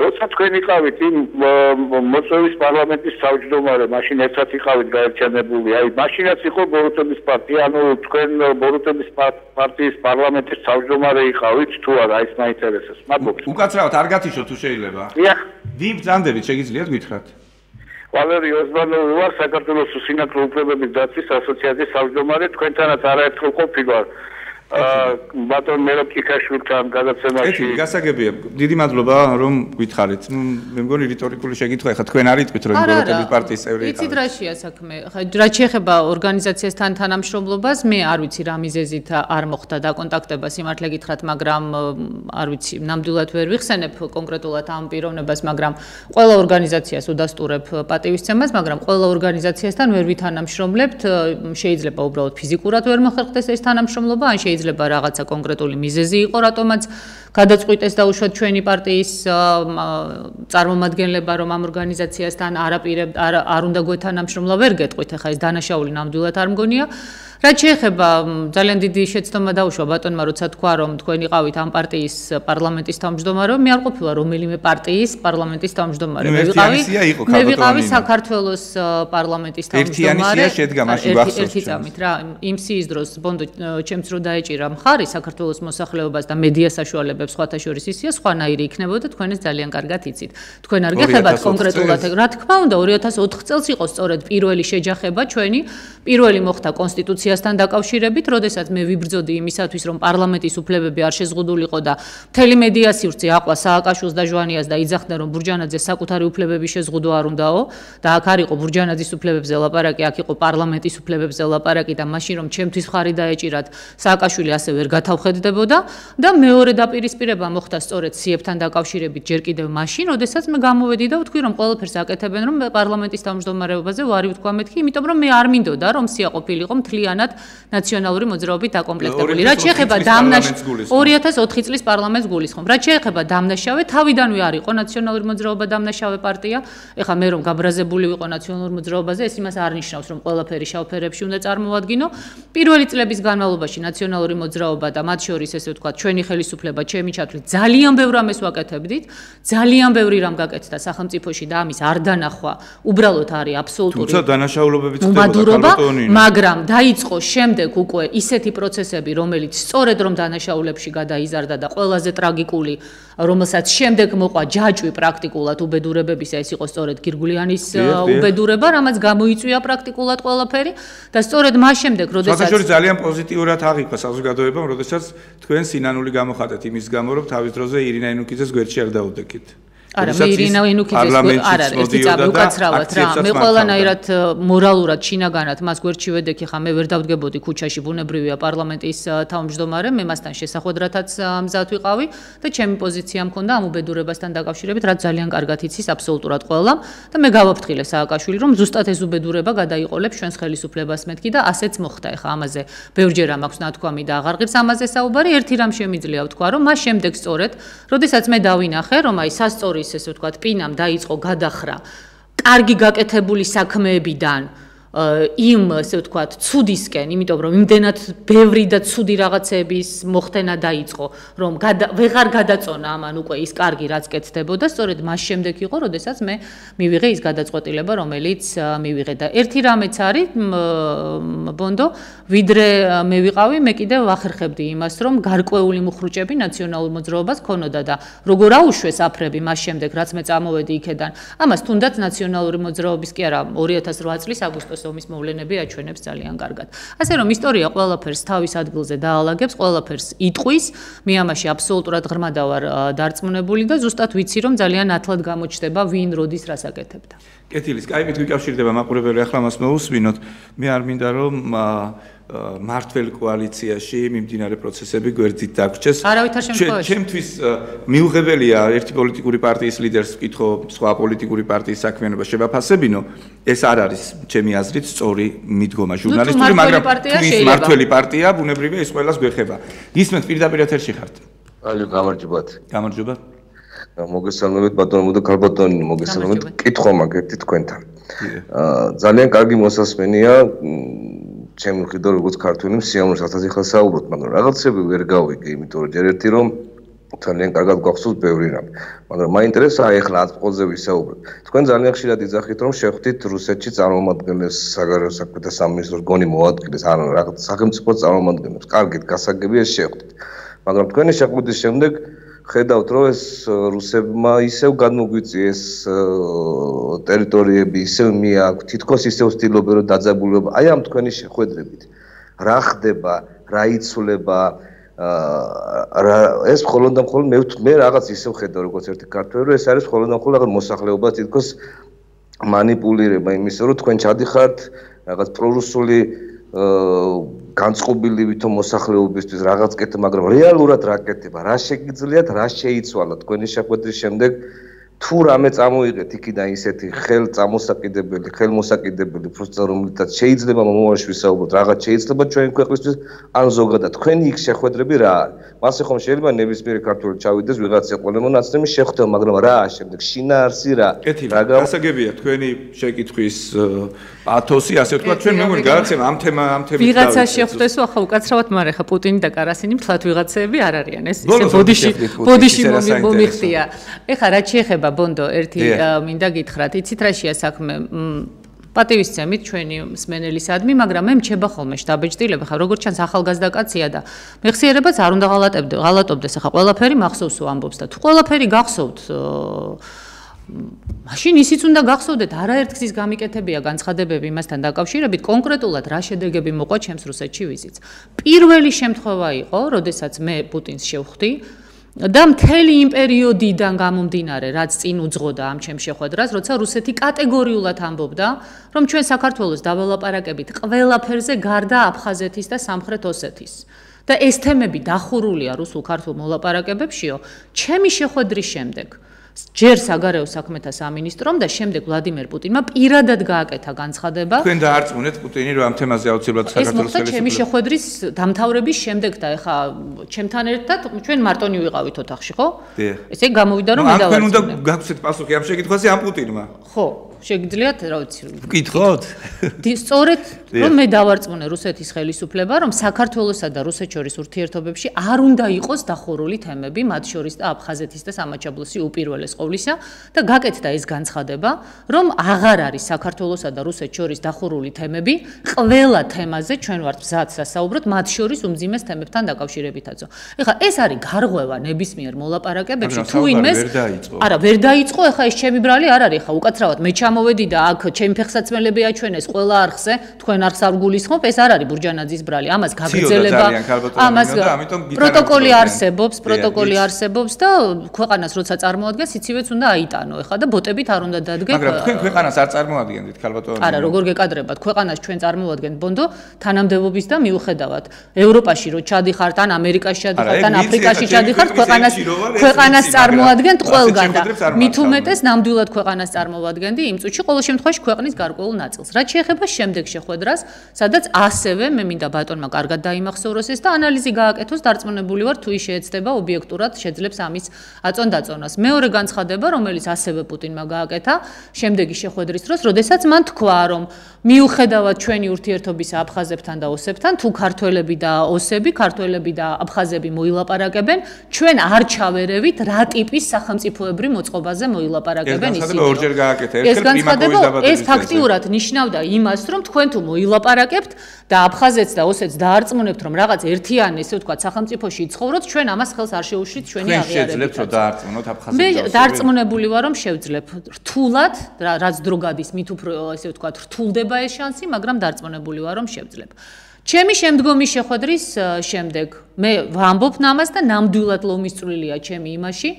როცა თქვენ იყავით იმ მოწვევის პარლამენტის თავმჯდომარე მაშინ ერთად იყავით გაერთიანებული აი მაშინაც იყო ბოროტების პარტია ანუ თქვენ ბოროტების პარტიის პარლამენტის თავმჯდომარე იყავით თუ არა ის მაინტერესებს. მადლობა უკაცრავად არ გათიშო თუ შეიძლება? დიახ ვინ ბრძანდებით შეგიძლიათ გითხრათ? ვალერი ოზბანოვი ვარ საქართველოს სინათლე უფლებების დაცვის ასოციაციის თავმჯდომარე თქვენთანაც არაერთხელ ყოფილი ვარ ბატონ მეროპკიქაშვილთან გადაცემაში. ეთი, გასაგებია. დიდი მადლობა რომ გითხარით. მე მგონი რიტორიკული შეკითხვა ხა თქვენ არიწყვით რომ ბოროტების პარტიის წევრი იყავით. იცით რა შეა საქმე? ხა რა შეეხება ორგანიზაციასთან თანამშრომლობას, მე არ ვიცი რა მიზეზით არ მოხდა დაკონტაქტება სიმართლე გითხრათ, მაგრამ არ ვიცი, ნამდვილად ვერ ვიხსენებ კონკრეტულად ამ პიროვნებას, მაგრამ ყველა ორგანიზაციას უდასტურებ პატივისცემას, მაგრამ ყველა ორგანიზაციასთან ვერ ვითანამშრომლებთ, შეიძლება უბრალოდ ფიზიკურად ვერ მოხერხდეს ეს თანამშრომლობა, ან შეიძლება შეიძლება რაღაცა კონკრეტული მიზეზი იყო, რატომაც გადაწყვიტეს და უშუალოდ ჩვენი პარტიის წარმომადგენლება რომ ამ ორგანიზაციასთან არაპირებ არ უნდა გვეთანამშრომლა ვერ გეტყვით, ახლა ეს დანაშაული ნამდვილად არ მგონია. რაც შეეხება ძალიან დიდი შეცდომა დაუშვა ბატონმა როცა თქვა რომ თქვენ იყავით ამ პარტიის პარლამენტის თავმჯდომარე მე არ ყოფილა რომელიმე პარტიის პარლამენტის თავმჯდომარე მე ვიყავი მე ვიყავი საქართველოს პარლამენტის თავმჯდომარე ერთი იანცია შედგა მაშინ გახსოვს ერთი წამით რა იმ სიის დროს ბონდო ჩემს რო დაეჭირა მხარი საქართველოს მოსახლეობას და მედია საშუალებებს სხვათა შორის ისია სხვანაირი იქნებოდა თქვენ ეს ძალიან კარგად იცით. თქვენ არ გეხებათ კონკრეტულად. რა თქმა უნდა 2004 წელს იყო სწორედ პირველი შეჯახება ჩვენი პირველი მოხდა კონსტიტუცია კონსტიტუციასთან დაკავშირებით, როდესაც მე ვიბრძოდი იმისათვის, რომ პარლამენტის უფლებები არ შეზღუდულიყო და მთელი მედია სივრცე აყვა სააკაშვილს და ჟვანიას და იძახდნენ, რომ ბურჯანაძე საკუთარი უფლებების შეზღუდვა არ უნდაო და აქ არ იყო ბურჯანაძის უფლებებზე ლაპარაკი, აქ იყო პარლამენტის უფლებებზე ლაპარაკი და მაშინ რომ ჩემთვის ხარი დაეჭირათ, სააკაშვილი ასე ვერ გათავხედდებოდა და მეორე დაპირისპირება მოხდა სწორედ სიებთან დაკავშირებით ჯერ კიდევ მაშინ, როდესაც მე გამოვედი და ვთქვი, რომ ყველაფერს აკეთებენ, რომ პარლამენტის თავმჯდომარეობაზე ვარი ვთქვა მეთქი, იმიტომ რომ მე არ მინდოდა, რომ სია ყოფილიყო მთლიან მთლიანად ნაციონალური მოძრაობით დაკომპლექტებული. რაც შეეხება დამნაშავე 2004 წლის პარლამენტს გულისხმობ. რაც შეეხება დამნაშავე, თავიდანვე არ იყო ნაციონალური მოძრაობა დამნაშავე პარტია. ეხლა მე რომ გაბრაზებული ვიყო ნაციონალურ მოძრაობაზე, ეს იმას არ ნიშნავს, რომ ყველაფერი შავფერებში უნდა წარმოვადგინო. პირველი წლების განმავლობაში ნაციონალური მოძრაობა და მათ შორის ესე ვთქვათ, ჩვენი ხელისუფლება, ჩემი ჩათვლით, ძალიან ბევრ ამას ვაკეთებდით. ძალიან ბევრი რამ გაკეთდა სახელმწიფოში და ამის არ დანახვა უბრალოდ არის აბსოლუტური თუმცა დანაშაულებებიც ხდებოდა კანტონინი მაგრამ დაიწყო შემდეგ უკვე ისეთი პროცესები რომელიც სწორედ რომ დანაშაულებში გადაიზარდა და ყველაზე ტრაგიკული რომელსაც შემდეგ მოყვა ჯაჭვი პრაქტიკულად უბედურებებისა ეს იყო სწორედ გირგულიანის უბედურება რამაც გამოიწვია პრაქტიკულად ყველაფერი და სწორედ მას შემდეგ როდესაც საქართველოს ძალიან პოზიტიურად აღიქვა საზოგადოებამ როდესაც თქვენ სინანული გამოხატეთ იმის გამო რომ თავის დროზე ირინა ინუკიძეს გვერდში არ დაუდეკით არა მე ირინა ინუკიძეს არა ერთი წამი უკაცრავად რა მე ყველანაირად მორალურად შინაგანად მას გვერდში ვედექი ხა მე ვერ დავდგებოდი ქუჩაში ბუნებრივია პარლამენტის თავმჯდომარე მე მასთან შესახვედრათაც მზად ვიყავი და ჩემი პოზიცია მქონდა ამ უბედურებასთან დაკავშირებით რაც ძალიან კარგად იცის აბსოლუტურად ყველა და მე გავაფრთხილე სააკაშვილი რომ ზუსტად ეს უბედურება გადაიყოლებს ჩვენს ხელისუფლებას მეთქი და ასეც მოხდა ეხა ამაზე. ბევრჯერ ამაქვს ნათქვამი და აღარ ღირს ამაზე საუბარი ერთი რამ შემიძლია ვთქვა რომ მას შემდეგ სწორედ როდესაც მე დავინახე რომ აი სასწორი ის ესე ვთქვათ პინამ დაიწყო გადახრა კარგი გაკეთებული საქმეებიდან იმ ასე ვთქვათ, ცუდისკენ, იმიტომ რომ იმდენად ბევრი და ცუდი რაღაცების მოხდენა დაიწყო, რომ ვეღარ გადაწონა ამან უკვე ის კარგი რაც კეთდებოდა, სწორედ მას შემდეგ იყო, როდესაც მე მივიღე ის გადაწყვეტილება, რომელიც მივიღე და ერთი რამეც არის ბონდო, ვიდრე მე ვიყავი, მე კიდე ვახერხებდი იმას, რომ გარკვეული მუხრუჭები ნაციონალურ მოძრაობას ქონოდა და როგორ აუშვეს აფრები მას შემდეგ, რაც მე წამოვედი იქედან. ამას თუნდაც ნაციონალური მოძრაობის კი არა 2008 წლის აგვისტოს ეს ომის მოვლენები აჩვენებს ძალიან კარგად. ასე რომ ისტორია ყველაფერს თავის ადგილზე დაალაგებს, ყველაფერს იტყვის. მე ამაში აბსოლუტურად ღრმადა ვარ დარწმუნებული და ზუსტად ვიცი რომ ძალიან ათლად გამოჩნდება ვინ როდის რას აკეთებდა. კეთილი, სკაიპით ვიკავშირდება მაყურებელი ახლა მას მოусვინოთ. მე არ მინდა რომ მართლ კოალიციაში მიმდინარე პროცესები გვერდით დაგვრჩეს. არავითარ შემთხვევაში. ჩემთვის მიუღებელია ერთი პოლიტიკური პარტიის ლიდერს ვკითხო სხვა პოლიტიკური პარტიის საქმიანობა შევაფასებინო. ეს არ არის ჩემი აზრით სწორი მიდგომა ჟურნალისტური, მაგრამ ის მართლი პარტია, ბუნებრივია ის ყველას გვეხება. ისმენთ პირდაპირ ეთერში ხართ. ალო გამარჯობათ. გამარჯობა. მოგესალმებით ბატონო და ქალბატონი, მოგესალმებით. კითხვა მაგეთი თქვენთან. აა ძალიან კარგი მოსასმენია ჩემი ხედვა როგორც ქართველი სიამოვნებასაც ახლა ახლა საუბრობთ, მაგრამ რაღაცები ვერ გავიგე, იმიტომ რომ ჯერ ერთი რომ ძალიან კარგად გახსოვთ ბევრი რამ. მაგრამ მაინტერესა ახლა აწყოზე ვისაუბროთ. თქვენ ძალიან ხშირად იძახით რომ შეხვდით რუსეთში წარმომადგენლებს საგარეო საქმეთა სამინისტროს გონი მოადგილეს, ანუ რაღაც სახელმწიფო წარმომადგენლებს. კარგით, გასაგებია შეხვდით. მაგრამ თქვენი შეხვედრის შემდეგ ხედავთ, რომ ეს რუსებმა ისევ განმოგვიწიეს ტერიტორიები, ისევ მიაქვს, თითქოს ისევ ცდილობენ რომ დაძაბულობა. აი ამ თქვენი შეხვედრებით რა ხდება, რა იცვლება, რა ეს მხოლოდ და მხოლოდ მე მე რაღაც ისევ ხედავ როგორც ერთი ქართველი რომ ეს არის მხოლოდ და მხოლოდ რაღაც მოსახლეობა თითქოს манипулиრება იმისა რომ თქვენ ჩადიხართ რაღაც პრორუსული აა განწყობილი ვითომ მოსახლეობისთვის რაღაც კეთება, მაგრამ რეალურად რა კეთება, რა შეგიძლიათ, რა შეიცვალა თქვენი შეხვედრის შემდეგ თუ რამე წამოიღეთ იქიდან ისეთი ხელ წამოსაკიდებელი, ხელმოსაკიდებელი პროცესი, რომელთაც შეიძლება მომავალში ვისაუბროთ, რაღაც შეიძლება ჩვენი ქვეყნისთვის, ან ზოგადად თქვენი იქ შეხვედრები რა არის? მასე ხომ შეიძლება ნებისმიერი ქართული ჩავიდეს ვიღაცა ყველა მონაცემი შეხვდება, მაგრამ რა შემდეგ შინაარსი რა? რა გასაგებია თქვენი შეკითხვის ათოსი, ასე ვთქვათ, ჩვენ მეგონი გადაცემა ამ თემა ამ თემით ვიღაცა შეხვდეს, ახლა უკაცრავად მარე ხა პუტინი და კარასინი მთლად ვიღაცები არ არიან ეს ისე ბოდიში ბოდიში მომიხდია. ეხლა რა შეიძლება ბონდო ერთი მინდა გითხრათ. იცით რა შეა საქმე? პატივისცემით ჩვენი მსმენელისადმი მაგრამ მე მჩება ხოლმე შტაბეჭდილება ხა როგორც ჩანს ახალგაზრდა კაცია და მეხსიერებაც არ უნდა ღალატებდე ღალატობდეს ახლა ყველაფერი მახსოვსო ამბობს და თუ ყველაფერი გახსოვთ მაშინ ისიც უნდა გახსოვდეთ არაერთგზის გამიკეთებია განცხადებები იმასთან დაკავშირებით კონკრეტულად რა შედეგები მოყვა ჩემს რუსეთში ვიზიტს. პირველი შემთხვევა იყო როდესაც მე პუტინს შევხვდი და მთელი იმ პერიოდიდან გამომდინარე, რაც წინ უძღოდა ამ ჩემ შეხვედრას, როცა რუსეთი კატეგორიულად ამბობდა, რომ ჩვენ საქართველოს დაველაპარაკებით ყველაფერზე გარდა აფხაზეთის და სამხრეთ ოსეთის. და ეს თემები დახურულია რუსულ-ქართულ მოლაპარაკებებშიო, ჩემი შეხვედრის შემდეგ ჯერ საგარეო საქმეთა სამინისტრომ და შემდეგ ვლადიმერ პუტინმა პირადად გააკეთა განცხადება. თქვენ დაარწმუნეთ პუტინი რომ ამ თემაზე აუცილებლად საქართველოს ხელისუფლება. ეს მოხდა ჩემი შეხვედრის დამთავრების შემდეგ და ეხა ჩემთან ერთად ჩვენ მარტონი ვიყავით ოთახში, ხო? ესე გამოვიდა რომ მე დავარწმუნე. თქვენ უნდა გაგვცეთ პასუხი ამ შეკითხვაზე ამ პუტინმა. ხო. შეგიძლიათ რა ვიცი ვკითხოთ სწორედ რომ მე დავარწმუნე რუსეთის ხელისუფლება რომ საქართველოსა და რუსეთს შორის ურთიერთობებში არ უნდა იყოს დახურული თემები მათ შორის და აფხაზეთის და სამაჩაბლოსი უპირველეს ყოვლისა და გაკეთდა ეს განცხადება რომ აღარ არის საქართველოსა და რუსეთს შორის დახურული თემები ყველა თემაზე ჩვენ ვართ მზად სასაუბროთ მათ შორის უმძიმეს თემებთან დაკავშირებითაცო ეხლა ეს არის გარღვევა ნებისმიერ მოლაპარაკებებში თუ იმეს არა ვერ დაიწყო ეხლა ეს ჩემი ბრალი არ არის ეხლა უკაცრავად მე ჩამოვედი და აქ ჩემი ფეხსაცმელები აჩვენეს ყველა არხზე, თქვენ არხს არ გულისხმობ, ეს არ არის ბურჯანაძის ბრალი. ამას გაგრძელება. ამას პროტოკოლი არსებობს, პროტოკოლი არსებობს და ქვეყანას როცა წარმოადგენს, იცივეც უნდა აიტანო. ეხლა და ბოტებით არ უნდა დადგენ. მაგრამ თქვენ ქვეყანას არ წარმოადგენთ, ქალბატონო. არა, როგორ გეკადრებათ? ქვეყანას ჩვენ წარმოადგენთ ბონდო თანამდებობის და მიუხედავად ევროპაში რო ჩადიხართ, ან ამერიკაში ჩადიხართ, ან აფრიკაში ჩადიხართ, ქვეყანას ქვეყანას წარმოადგენთ ყველგან და მით უმეტეს ნამდვილად ქვეყანას წარმოადგენდი იმ წუთში ყოველ შემთხვევაში ქვეყნის გარკვეულ ნაწილს. რაც შეეხება შემდეგ შეხვედრას, სადაც ასევე მე მინდა ბატონმა კარგად დაიმახსოვროს ეს და ანალიზი გააკეთოს, დარწმუნებული ვარ თუ ის შეეცდება ობიექტურად შეძლებს ამის აწონ-დაწონას. მეორე განცხადება, რომელიც ასევე პუტინმა გააკეთა შემდეგი შეხვედრის დროს, როდესაც მან თქვა, რომ მიუხედავად ჩვენი ურთიერთობის აფხაზებთან და ოსებთან, თუ ქართველები და ოსები, ქართველები და აფხაზები მოილაპარაკებენ, ჩვენ არ ჩავერევით რა ტიპის სახელმწიფოებრი მოწყობაზე მოილაპარაკებენ ისინი. ეს განცხადება ორჯერ გააკეთა. განცხადება ეს ფაქტიურად ნიშნავდა იმას, რომ თქვენ თუ მოილაპარაკებთ და აფხაზეთს და ოსეთს დაარწმუნებთ, რომ რაღაც ერთიანი, ესე ვთქვათ, სახელმწიფოში იცხოვროთ, ჩვენ ამას ხელს არ შეუშვით ჩვენი აღიარებით. მე შეძლებ რომ დაარწმუნოთ აფხაზეთს. მე დაარწმუნებული ვარ, რომ შევძლებ რთულად, რაც დრო გადის, მით უფრო ესე ვთქვათ, რთულდება ეს შანსი, მაგრამ დაარწმუნებული ვარ, რომ შევძლებ. ჩემი შემდგომი შეხვედრის შემდეგ მე ვამბობ ნამას და ნამდვილად ლომისწრილია ჩემი იმაში,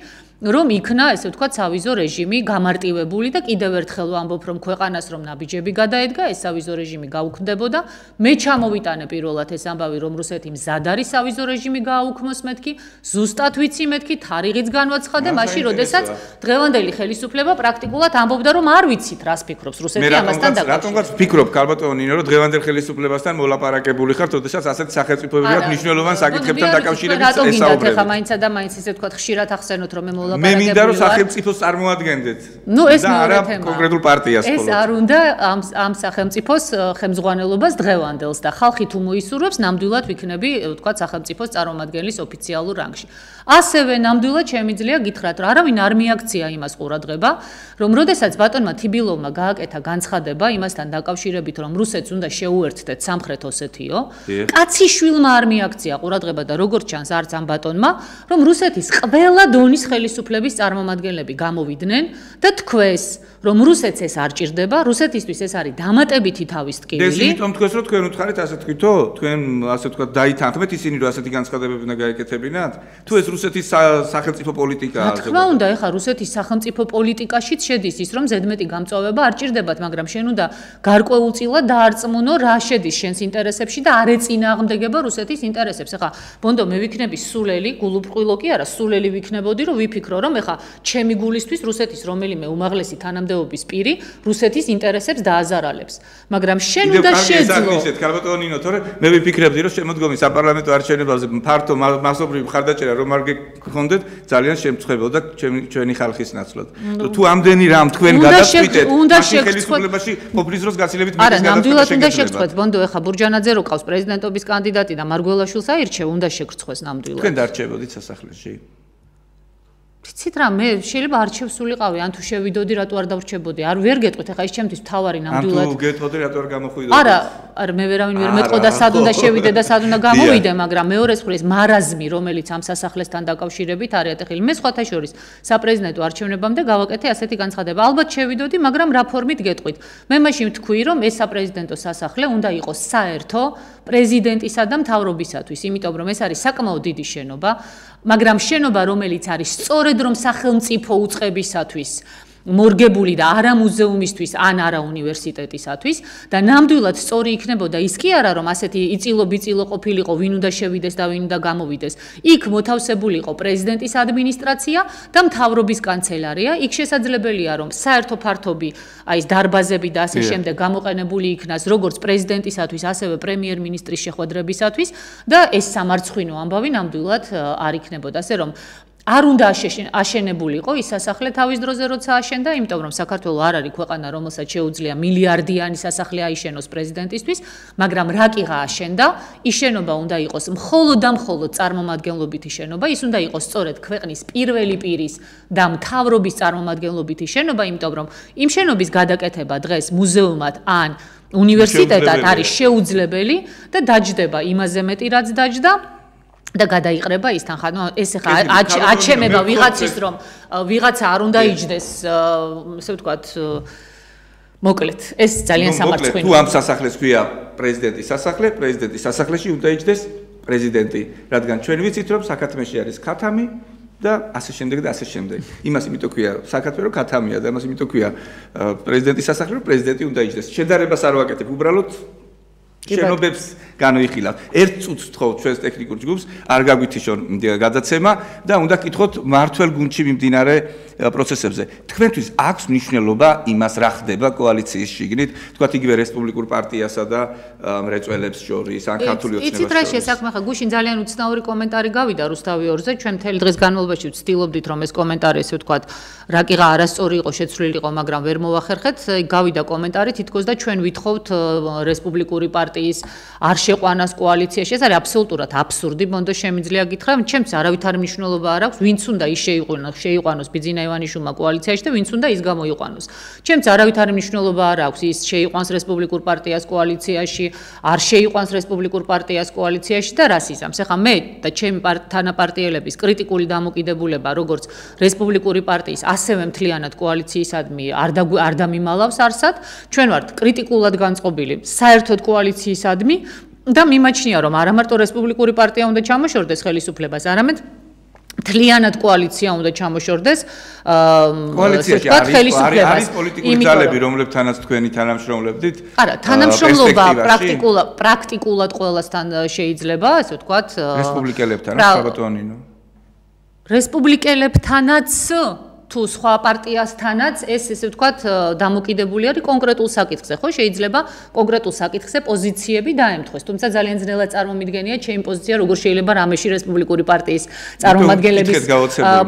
რომ იქნა ესე ვთქვათ სავიზო რეჟიმი გამარტივებული და კიდევ ერთხელ ვამბობ რომ ქვეყანას რომ ნაბიჯები გადაედგა ეს სავიზო რეჟიმი გაუქმდებოდა. მე ჩამოვიტანე პირველად ეს ამბავი რომ რუსეთი მზად არის სავიზო რეჟიმი გააუქმოს მეთქი. ზუსტად ვიცი მეთქი თარიღიც განვაცხადე მაშინ როდესაც დღევანდელი ხელისუფლება პრაქტიკულად ამბობდა რომ არ ვიცით რას ფიქრობს რუსეთი ამასთან დაკავშირებით. რატომღაც ფიქრობ ქალბატონო ნინო რომ დღევანდელ ხელისუფლებასთან მოლაპარაკებული ხართ როდესაც ასეთ სახელმწიფოებრივ მნიშვნელოვან საკითხებთან დაკავშირებით ესაუბრებთ რატომ გინდათ ახლა მაინცა და მაინც ისე ვთქვათ ხშირად ახსენოთ რომ მე მე მინდა რომ სახელმწიფოს წარმოადგენდეთ. ნუ ეს მეორე თემა. კონკრეტულ პარტიას ხოლმე. ეს არ უნდა ამ ამ სახელმწიფოს ხელმძღვანელობას დღევანდელს და ხალხი თუ მოისურვებს, ნამდვილად ვიქნები, ვთქვათ, სახელმწიფოს წარმომადგენლის ოფიციალურ რანგში. ასევე ნამდვილად შემიძლია გითხრათ, რომ არავინ არ მიაქცია იმას ყურადღება, რომ როდესაც ბატონმა თიბილოვმა გააკეთა განცხადება იმასთან დაკავშირებით, რომ რუსეთს უნდა შეუერთდეთ სამხრეთ ოსეთიო, კაცი შვილმა არ მიაქცია ყურადღება და როგორც ჩანს არც ამ ბატონმა, რომ რუსეთის ყველა დონის ხელისუფლების წარმომადგენლები გამოვიდნენ და თქვეს, რომ რუსეთს ეს არ ჭირდება, რუსეთისთვის ეს არის დამატებითი თავის ტკივილი. ეს იმიტომ თქვეს, რომ თქვენ უთხარით ასე თქვითო, თქვენ ასე თქვა დაითანხმეთ ისინი, რომ ასეთი განცხადებები უნდა გაეკეთებინათ? თუ ეს რუსეთის სახელმწიფო პოლიტიკაა. რა თქმა უნდა, ეხა რუსეთის სახელმწიფო პოლიტიკაშიც შედის ის, რომ ზედმეტი გამწვავება არ ჭირდებათ, მაგრამ შენ უნდა გარკვეულწილად დაარწმუნო რა შედის შენს ინტერესებში და არ ეწინააღმდეგება რუსეთის ინტერესებს. ეხა ბონდო მე ვიქნები სულელი, გულუბრყვილო კი არა, სულელი ვიქნებოდი, რომ ვიფიქრო, რომ ეხა ჩემი გულისთვის რუსეთის რომელიმე უმაღლესი თანამდებობის პირი რუსეთის ინტერესებს დააზარალებს. მაგრამ შენ უნდა შეძლო. ისეთ კარბატონინო, თორე მე ვიფიქრებდი, რომ შემოდგომი საპარლამენტო არჩევნებაზე ფართო მასობრივი მხარდაჭერა რომ არ გქონდეთ ძალიან შემწხვებოდა ჩემი ჩვენი ხალხის ნაცვლად. თუ ამდენი რამ თქვენ გადაწყვიტეთ, მაშინ ხელისუფლებაში ყოფნის დროს გაცილებით მეტი გადაწყვეტა. არა, ნამდვილად უნდა შეგწყვეთ. ბონდო, ეხა ბურჯანაძე რო ყავს პრეზიდენტობის კანდიდატი და მარგველაშვილს აირჩევ, უნდა შეგწყვეს ნამდვილად. თქვენ დარჩებოდით სასახლეში? ვიცით რა მე შეიძლება არჩევსულიყავი ან თუ შევიდოდი რატო არ დავრჩებოდი? არ ვერ გეტყვით ახლა ის ჩემთვის თავარი ნამდვილად ან თუ გეტყოდი რატო არ გამოხვიდე არა არა მე ვერავინ ვერ მეტყო და სად უნდა შევიდე და სად უნდა გამოვიდე მაგრამ მეორე მხრივ მარაზმი რომელიც ამ სასახლესთან დაკავშირებით არის ატეხილი. მე სხვათა შორის საპრეზიდენტო არჩევნებამდე გავაკეთე ასეთი განცხადება. ალბათ შევიდოდი მაგრამ რა ფორმით გეტყვით? მე მაშინ ვთქვი რომ ეს საპრეზიდენტო სასახლე უნდა იყოს საერთო პრეზიდენტისა და მთავრობისათვის იმიტომ რომ ეს არის საკმაოდ დიდი შენობა მაგრამ შენობა რომელიც არის სწორედ რომ სახელმწიფო უწყებისათვის მორგებული და არა მუზეუმისთვის ან არა უნივერსიტეტისათვის. და ნამდვილად სწორი იქნებოდა ის კი არა რომ ასეთი იწილო ბიწილო ყოფილიყო ვინ უნდა შევიდეს და ვინ უნდა გამოვიდეს. იქ მოთავსებული იყო პრეზიდენტის ადმინისტრაცია და მთავრობის კანცელარია. იქ შესაძლებელია რომ საერთო ფართობი აი ეს დარბაზები და ასე შემდეგ გამოყენებული იქნას როგორც პრეზიდენტისათვის ასევე პრემიერ-მინისტრის შეხვედრებისათვის. და ეს სამარცხვინო ამბავი ნამდვილად არ იქნებოდა. ასე რომ არ უნდა აშენებულიყო ის სასახლე თავის დროზე როცა აშენდა, იმიტომ რომ საქართველო არ არის ქვეყანა, რომელსაც შეუძლია მილიარდიანი სასახლე აიშენოს პრეზიდენტისთვის, მაგრამ რა კი გააშენდა, ის შენობა უნდა იყოს მხოლოდ და მხოლოდ წარმომადგენლობითი შენობა, ის უნდა იყოს სწორედ ქვეყნის პირველი პირის და მთავრობის წარმომადგენლობითი შენობა, იმიტომ რომ იმ შენობის გადაკეთება დღეს მუზეუმად ან უნივერსიტეტად არის შეუძლებელი და დაждდება იმაზე მეტი რაც დაждდა და გადაიყრება ის თან ხანო ეს ხა აჩემება ვიღაცის რომ ვიღაცა არ უნდა იჯდეს ესე ვთქვათ მოკლედ. ეს ძალიან სამარცხვინო თუ ამ სასახლეს ქვია პრეზიდენტის სასახლე პრეზიდენტის სასახლეში უნდა იჯდეს პრეზიდენტი. რადგან ჩვენ ვიცით რომ საქართველოში არის ქათამი და ასე შემდეგ და ასე შემდეგ. იმას იმიტომ ქვია საქართველოს ქათამია და იმას იმიტომ ქვია პრეზიდენტის სასახლე რომ პრეზიდენტი უნდა იჯდეს. შედარებას არ ვაკეთებ უბრალოდ შენობებს განვიხილავთ. ერთ წუთს თხოვთ ჩვენს ტექნიკურ ჯგუფს, არ გაგვითიშონ გადაცემა და უნდა კითხოთ მართლ გუნჩი მიმდინარე პროცესებზე. თქვენთვის აქვს მნიშვნელობა იმას რა ხდება კოალიციის შიგნით, თქვათ იგივე რესპუბლიკურ პარტიასა და მრეწველებს შორის, ან ქართული ოცნებას შორის. იცით რა შესაქმე ხა გუშინ ძალიან უცნაური კომენტარი გავიდა რუსთავი ორზე, ჩვენ მთელი დღეს განმავლობაში ვცდილობდით რომ ეს კომენტარი ესე ვთქვათ, რაკიღა არასწორი იყო, შეცვლილიყო, მაგრამ ვერ მოვახერხეთ, გავიდა კომენტარი თითქოს და ჩვენ ვითხოვთ რესპუბლიკური პარტიის არ შეყვანას კოალიციაში. ეს არის აბსოლუტურად აბსურდი, მონდო შემიძლია გითხრა, ჩემს არავით არ მნიშვნელობა არ აქვს, ვინც უნდა ის შეიყვანოს, შეიყვანოს ბიძინა ივანიშვილმა კოალიციაში და ვინც უნდა ის გამოიყვანოს. ჩემს არავით არ მნიშვნელობა არ აქვს ის შეიყვანს რესპუბლიკურ პარტიას კოალიციაში, არ შეიყვანს რესპუბლიკურ პარტიას კოალიციაში და რას იზამს. ეხლა მე და ჩემი თანაპარტიელების კრიტიკული დამოკიდებულება როგორც რესპუბლიკური პარტიის, ასევე მთლიანად კოალიციისადმი არ არ დამიმალავს არსად. ჩვენ ვართ კრიტიკულად განწყობილი საერთოდ კოალიციისადმი და მიმაჩნია რომ არა მარტო რესპუბლიკური პარტია უნდა ჩამოშორდეს ხელისუფლებას, არამედ თლიანად კოალიცია უნდა ჩამოშორდეს კოალიციაში არის არის პოლიტიკური ძალები რომლებთანაც თქვენი თანამშრომლებდით არა თანამშრომლობა პრაქტიკულად პრაქტიკულად ყველასთან შეიძლება ასე ვთქვათ რესპუბლიკელებთან რა ბატონინო რესპუბლიკელებთანაც თუ სხვა პარტიასთანაც ეს ესე ვთქვათ დამოკიდებული არის კონკრეტულ საკითხზე, ხო? შეიძლება კონკრეტულ საკითხზე პოზიციები დაემთხოს, თუმცა ძალიან ძნელად წარმომიდგენია ჩემი პოზიცია, როგორ შეიძლება რამეში რესპუბლიკური პარტიის წარმომადგენლების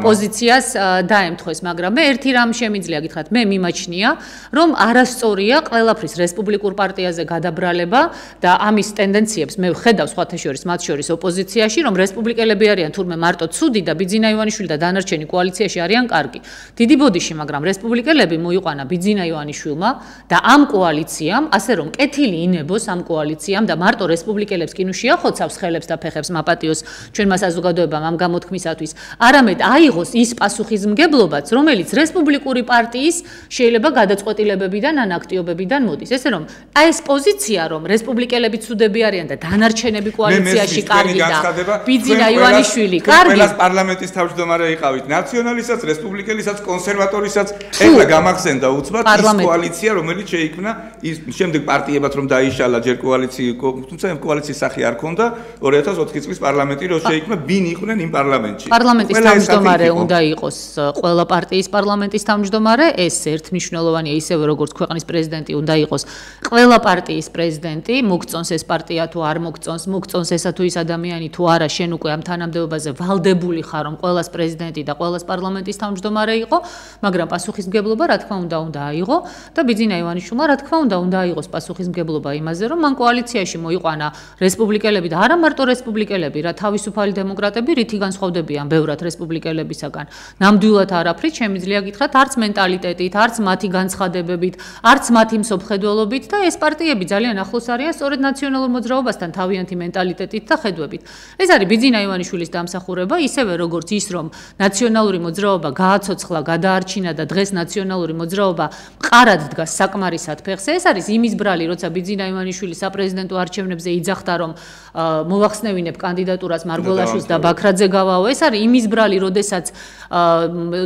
პოზიციას დაემთხოს, მაგრამ მე ერთი რამ შემიძლია გითხრათ, მე მიმაჩნია, რომ არასწორია ყველაფრის რესპუბლიკურ პარტიაზე გადაბრალება და ამის ტენდენციებს მე ვხედავ სხვათა შორის, მათ შორის ოპოზიციაში, რომ რესპუბლიკელები არიან თურმე მარტო ცუდი და ბიძინა ივანიშვილი და დანარჩენი კოალიციაში არიან კარგი. დიდი ბოდიში, მაგრამ რესპუბლიკელები მოიყვანა ბიძინა ივანიშვილმა და ამ კოალიციამ, ასე რომ კეთილი ინებოს ამ კოალიციამ და მარტო რესპუბლიკელებს კი ნუ შეახოცავს ხელებს და ფეხებს მაპატიოს ჩვენმა საზოგადოებამ ამ გამოთქმისათვის, არამედ აიღოს ის პასუხისმგებლობაც, რომელიც რესპუბლიკური პარტიის შეიძლება გადაწყვეტილებებიდან ან აქტიობებიდან მოდის. ესე რომ, აი ეს პოზიცია, რომ რესპუბლიკელები ცუდები არიან და დანარჩენები კოალიციაში კარგი და ბიძინა ივანიშვილი კარგი. ყველას პარლამენტის თავმჯდომარე იყავით, ნაციონალისტსაც, რესპუბლიკელი რესპუბლიკელისაც, კონსერვატორისაც ეხლა გამახსენდა უცბად ის კოალიცია, რომელიც შეიქმნა ის შემდეგ პარტიებად რომ დაიშალა ჯერ კოალიცია, თუმცა ამ კოალიციის სახე არ ქონდა 2004 წლის პარლამენტი რო შეიქმნა, ბინ იყვნენ იმ პარლამენტში. პარლამენტის თავმჯდომარე უნდა იყოს ყველა პარტიის პარლამენტის თავმჯდომარე, ეს ერთმნიშვნელოვანია, ისევე როგორც ქვეყნის პრეზიდენტი უნდა იყოს. ყველა პარტიის პრეზიდენტი, მოგწონს ეს პარტია თუ არ მოგწონს, მოგწონს ესა თუ ის ადამიანი თუ არა, შენ უკვე ამ თანამდებობაზე ვალდებული ხარ, რომ ყველას პრეზიდენტი და ყველას პარლამენტის თავმჯდომარე არ იყო, მაგრამ პასუხისმგებლობა რა თქმა უნდა უნდა აიღო და ბიძინა ივანიშვილმა რა თქმა უნდა უნდა აიღოს პასუხისმგებლობა იმაზე, რომ მან კოალიციაში მოიყვანა რესპუბლიკელები და არა მარტო რესპუბლიკელები, რა თავისუფალი დემოკრატები რითი განსხვავდებიან ბევრად რესპუბლიკელებისაგან. ნამდვილად არაფრით შემიძლია გითხრათ, არც მენტალიტეტით, არც მათი განცხადებებით, არც მათი მსოფლმხედველობით და ეს პარტიები ძალიან ახლოს არიან სწორედ ნაციონალურ მოძრაობასთან თავიანთი მენტალიტეტით და ხედვებით. ეს არის ბიძინა ივანიშვილის დამსახურება, ისევე როგორც ის რომ ნაციონალური მოძრაობა გააცოცა გამოცხლა, გადაარჩინა და დღეს ნაციონალური მოძრაობა მყარად დგას საკმარისად ფეხზე. ეს არის იმის ბრალი, როცა ბიძინა ივანიშვილი საპრეზიდენტო არჩევნებზე იძახდა, რომ მოვახსნევინებ კანდიდატურას მარგველაშვილს და ბაქრაძე გავაო. ეს არის იმის ბრალი, როდესაც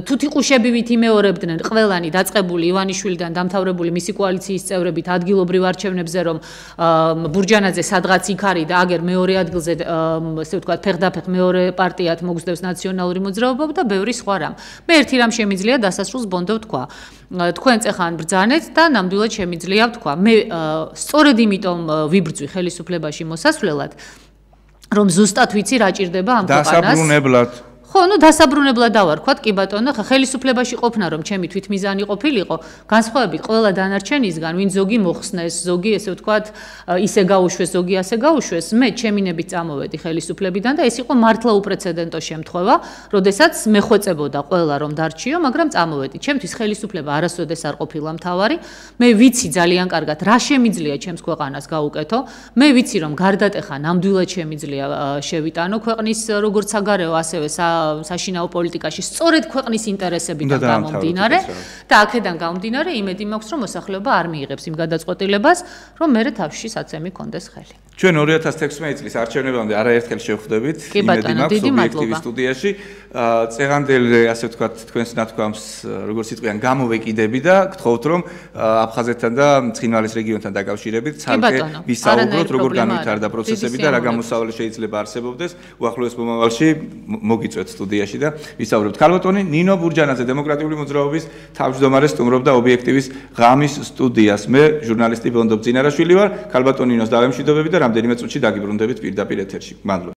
თუთიყუშებივით იმეორებდნენ ყველანი დაწყებული ივანიშვილიდან დამთავრებული მისი კოალიციის წევრებით ადგილობრივ არჩევნებზე, რომ ბურჯანაძე სადღაც იქ არის და აგერ მეორე ადგილზე ესე ვთქვათ ფეხდაფეხ მეორე პარტიად მოგზდებს ნაციონალური მოძრაობა და ბევრი სხვა რამ. მე ერთი რამ შემიძლია დასასრულს ბონდო თქვა. თქვენ წეხან ბრძანეთ და ნამდვილად შემიძლია თქვა. მე სწორედ იმიტომ ვიბრძვი ხელისუფლებაში მოსასვლელად რომ ზუსტად ვიცი რა ჭირდება ამ ქვეყანას. დასაბრუნებლად ხო, ну დასაბრუნებლად დავარქვათ, კი ბატონო, ხა ხელისუფლებაში ყოფნა რომ ჩემი თვითმიზანი ყოფილიყო, განსხვავებით ყველა დანარჩენისგან, ვინ ზოგი მოხსნეს, ზოგი ესე ვთქვათ, ისე გაუშვეს, ზოგი ასე გაუშვეს, მე ჩემინებით წამოვედი ხელისუფლებიდან და ეს იყო მართლა უპრეცედენტო შემთხვევა, როდესაც მე ხვეწებოდა ყველა რომ დარჩიო, მაგრამ წამოვედი. ჩემთვის ხელისუფლება არასოდეს არ ყოფილა მთავარი. მე ვიცი ძალიან კარგად რა შემიძლია ჩემს ქვეყანას გაუკეთო. მე ვიცი რომ გარდატეხა ნამდვილად შემიძლია შევიტანო ქვეყნის როგორც საგარეო, ასევე სა საშინაო პოლიტიკაში სწორედ ქვეყნის ინტერესებიდან გამომდინარე და აქედან გამომდინარე იმედი მაქვს რომ მოსახლეობა არ მიიღებს იმ გადაწყვეტილებას რომ მე თავში საცემი კონდეს ხელი ჩვენ 2016 წლის არჩევნებამდე არაერთხელ შევხვდებით. იმედი მაქვს ობიექტივის სტუდიაში. წეღანდელ ასე ვთქვათ თქვენს ნათქვამს როგორც სიტყვიან გამოვეკიდები და გთხოვთ რომ აფხაზეთთან და ცხინვალის რეგიონთან დაკავშირებით ცალკე ვისაუბროთ როგორ განვითარდა პროცესები და რა გამოსავალი შეიძლება არსებობდეს უახლოეს მომავალში მოგიწვეთ სტუდიაში და ვისაუბრებთ. ქალბატონი ნინო ბურჯანაძე დემოკრატიული მოძრაობის თავმჯდომარე სტუმრობდა ობიექტივის ღამის სტუდიას. მე ჟურნალისტი ბონდობ ძინარაშვილი ვარ. ქალბატონინოს დავემშვიდობები და რამდენიმე წუთში დაგიბრუნდებით პირდაპირ ეთერში. მადლობა.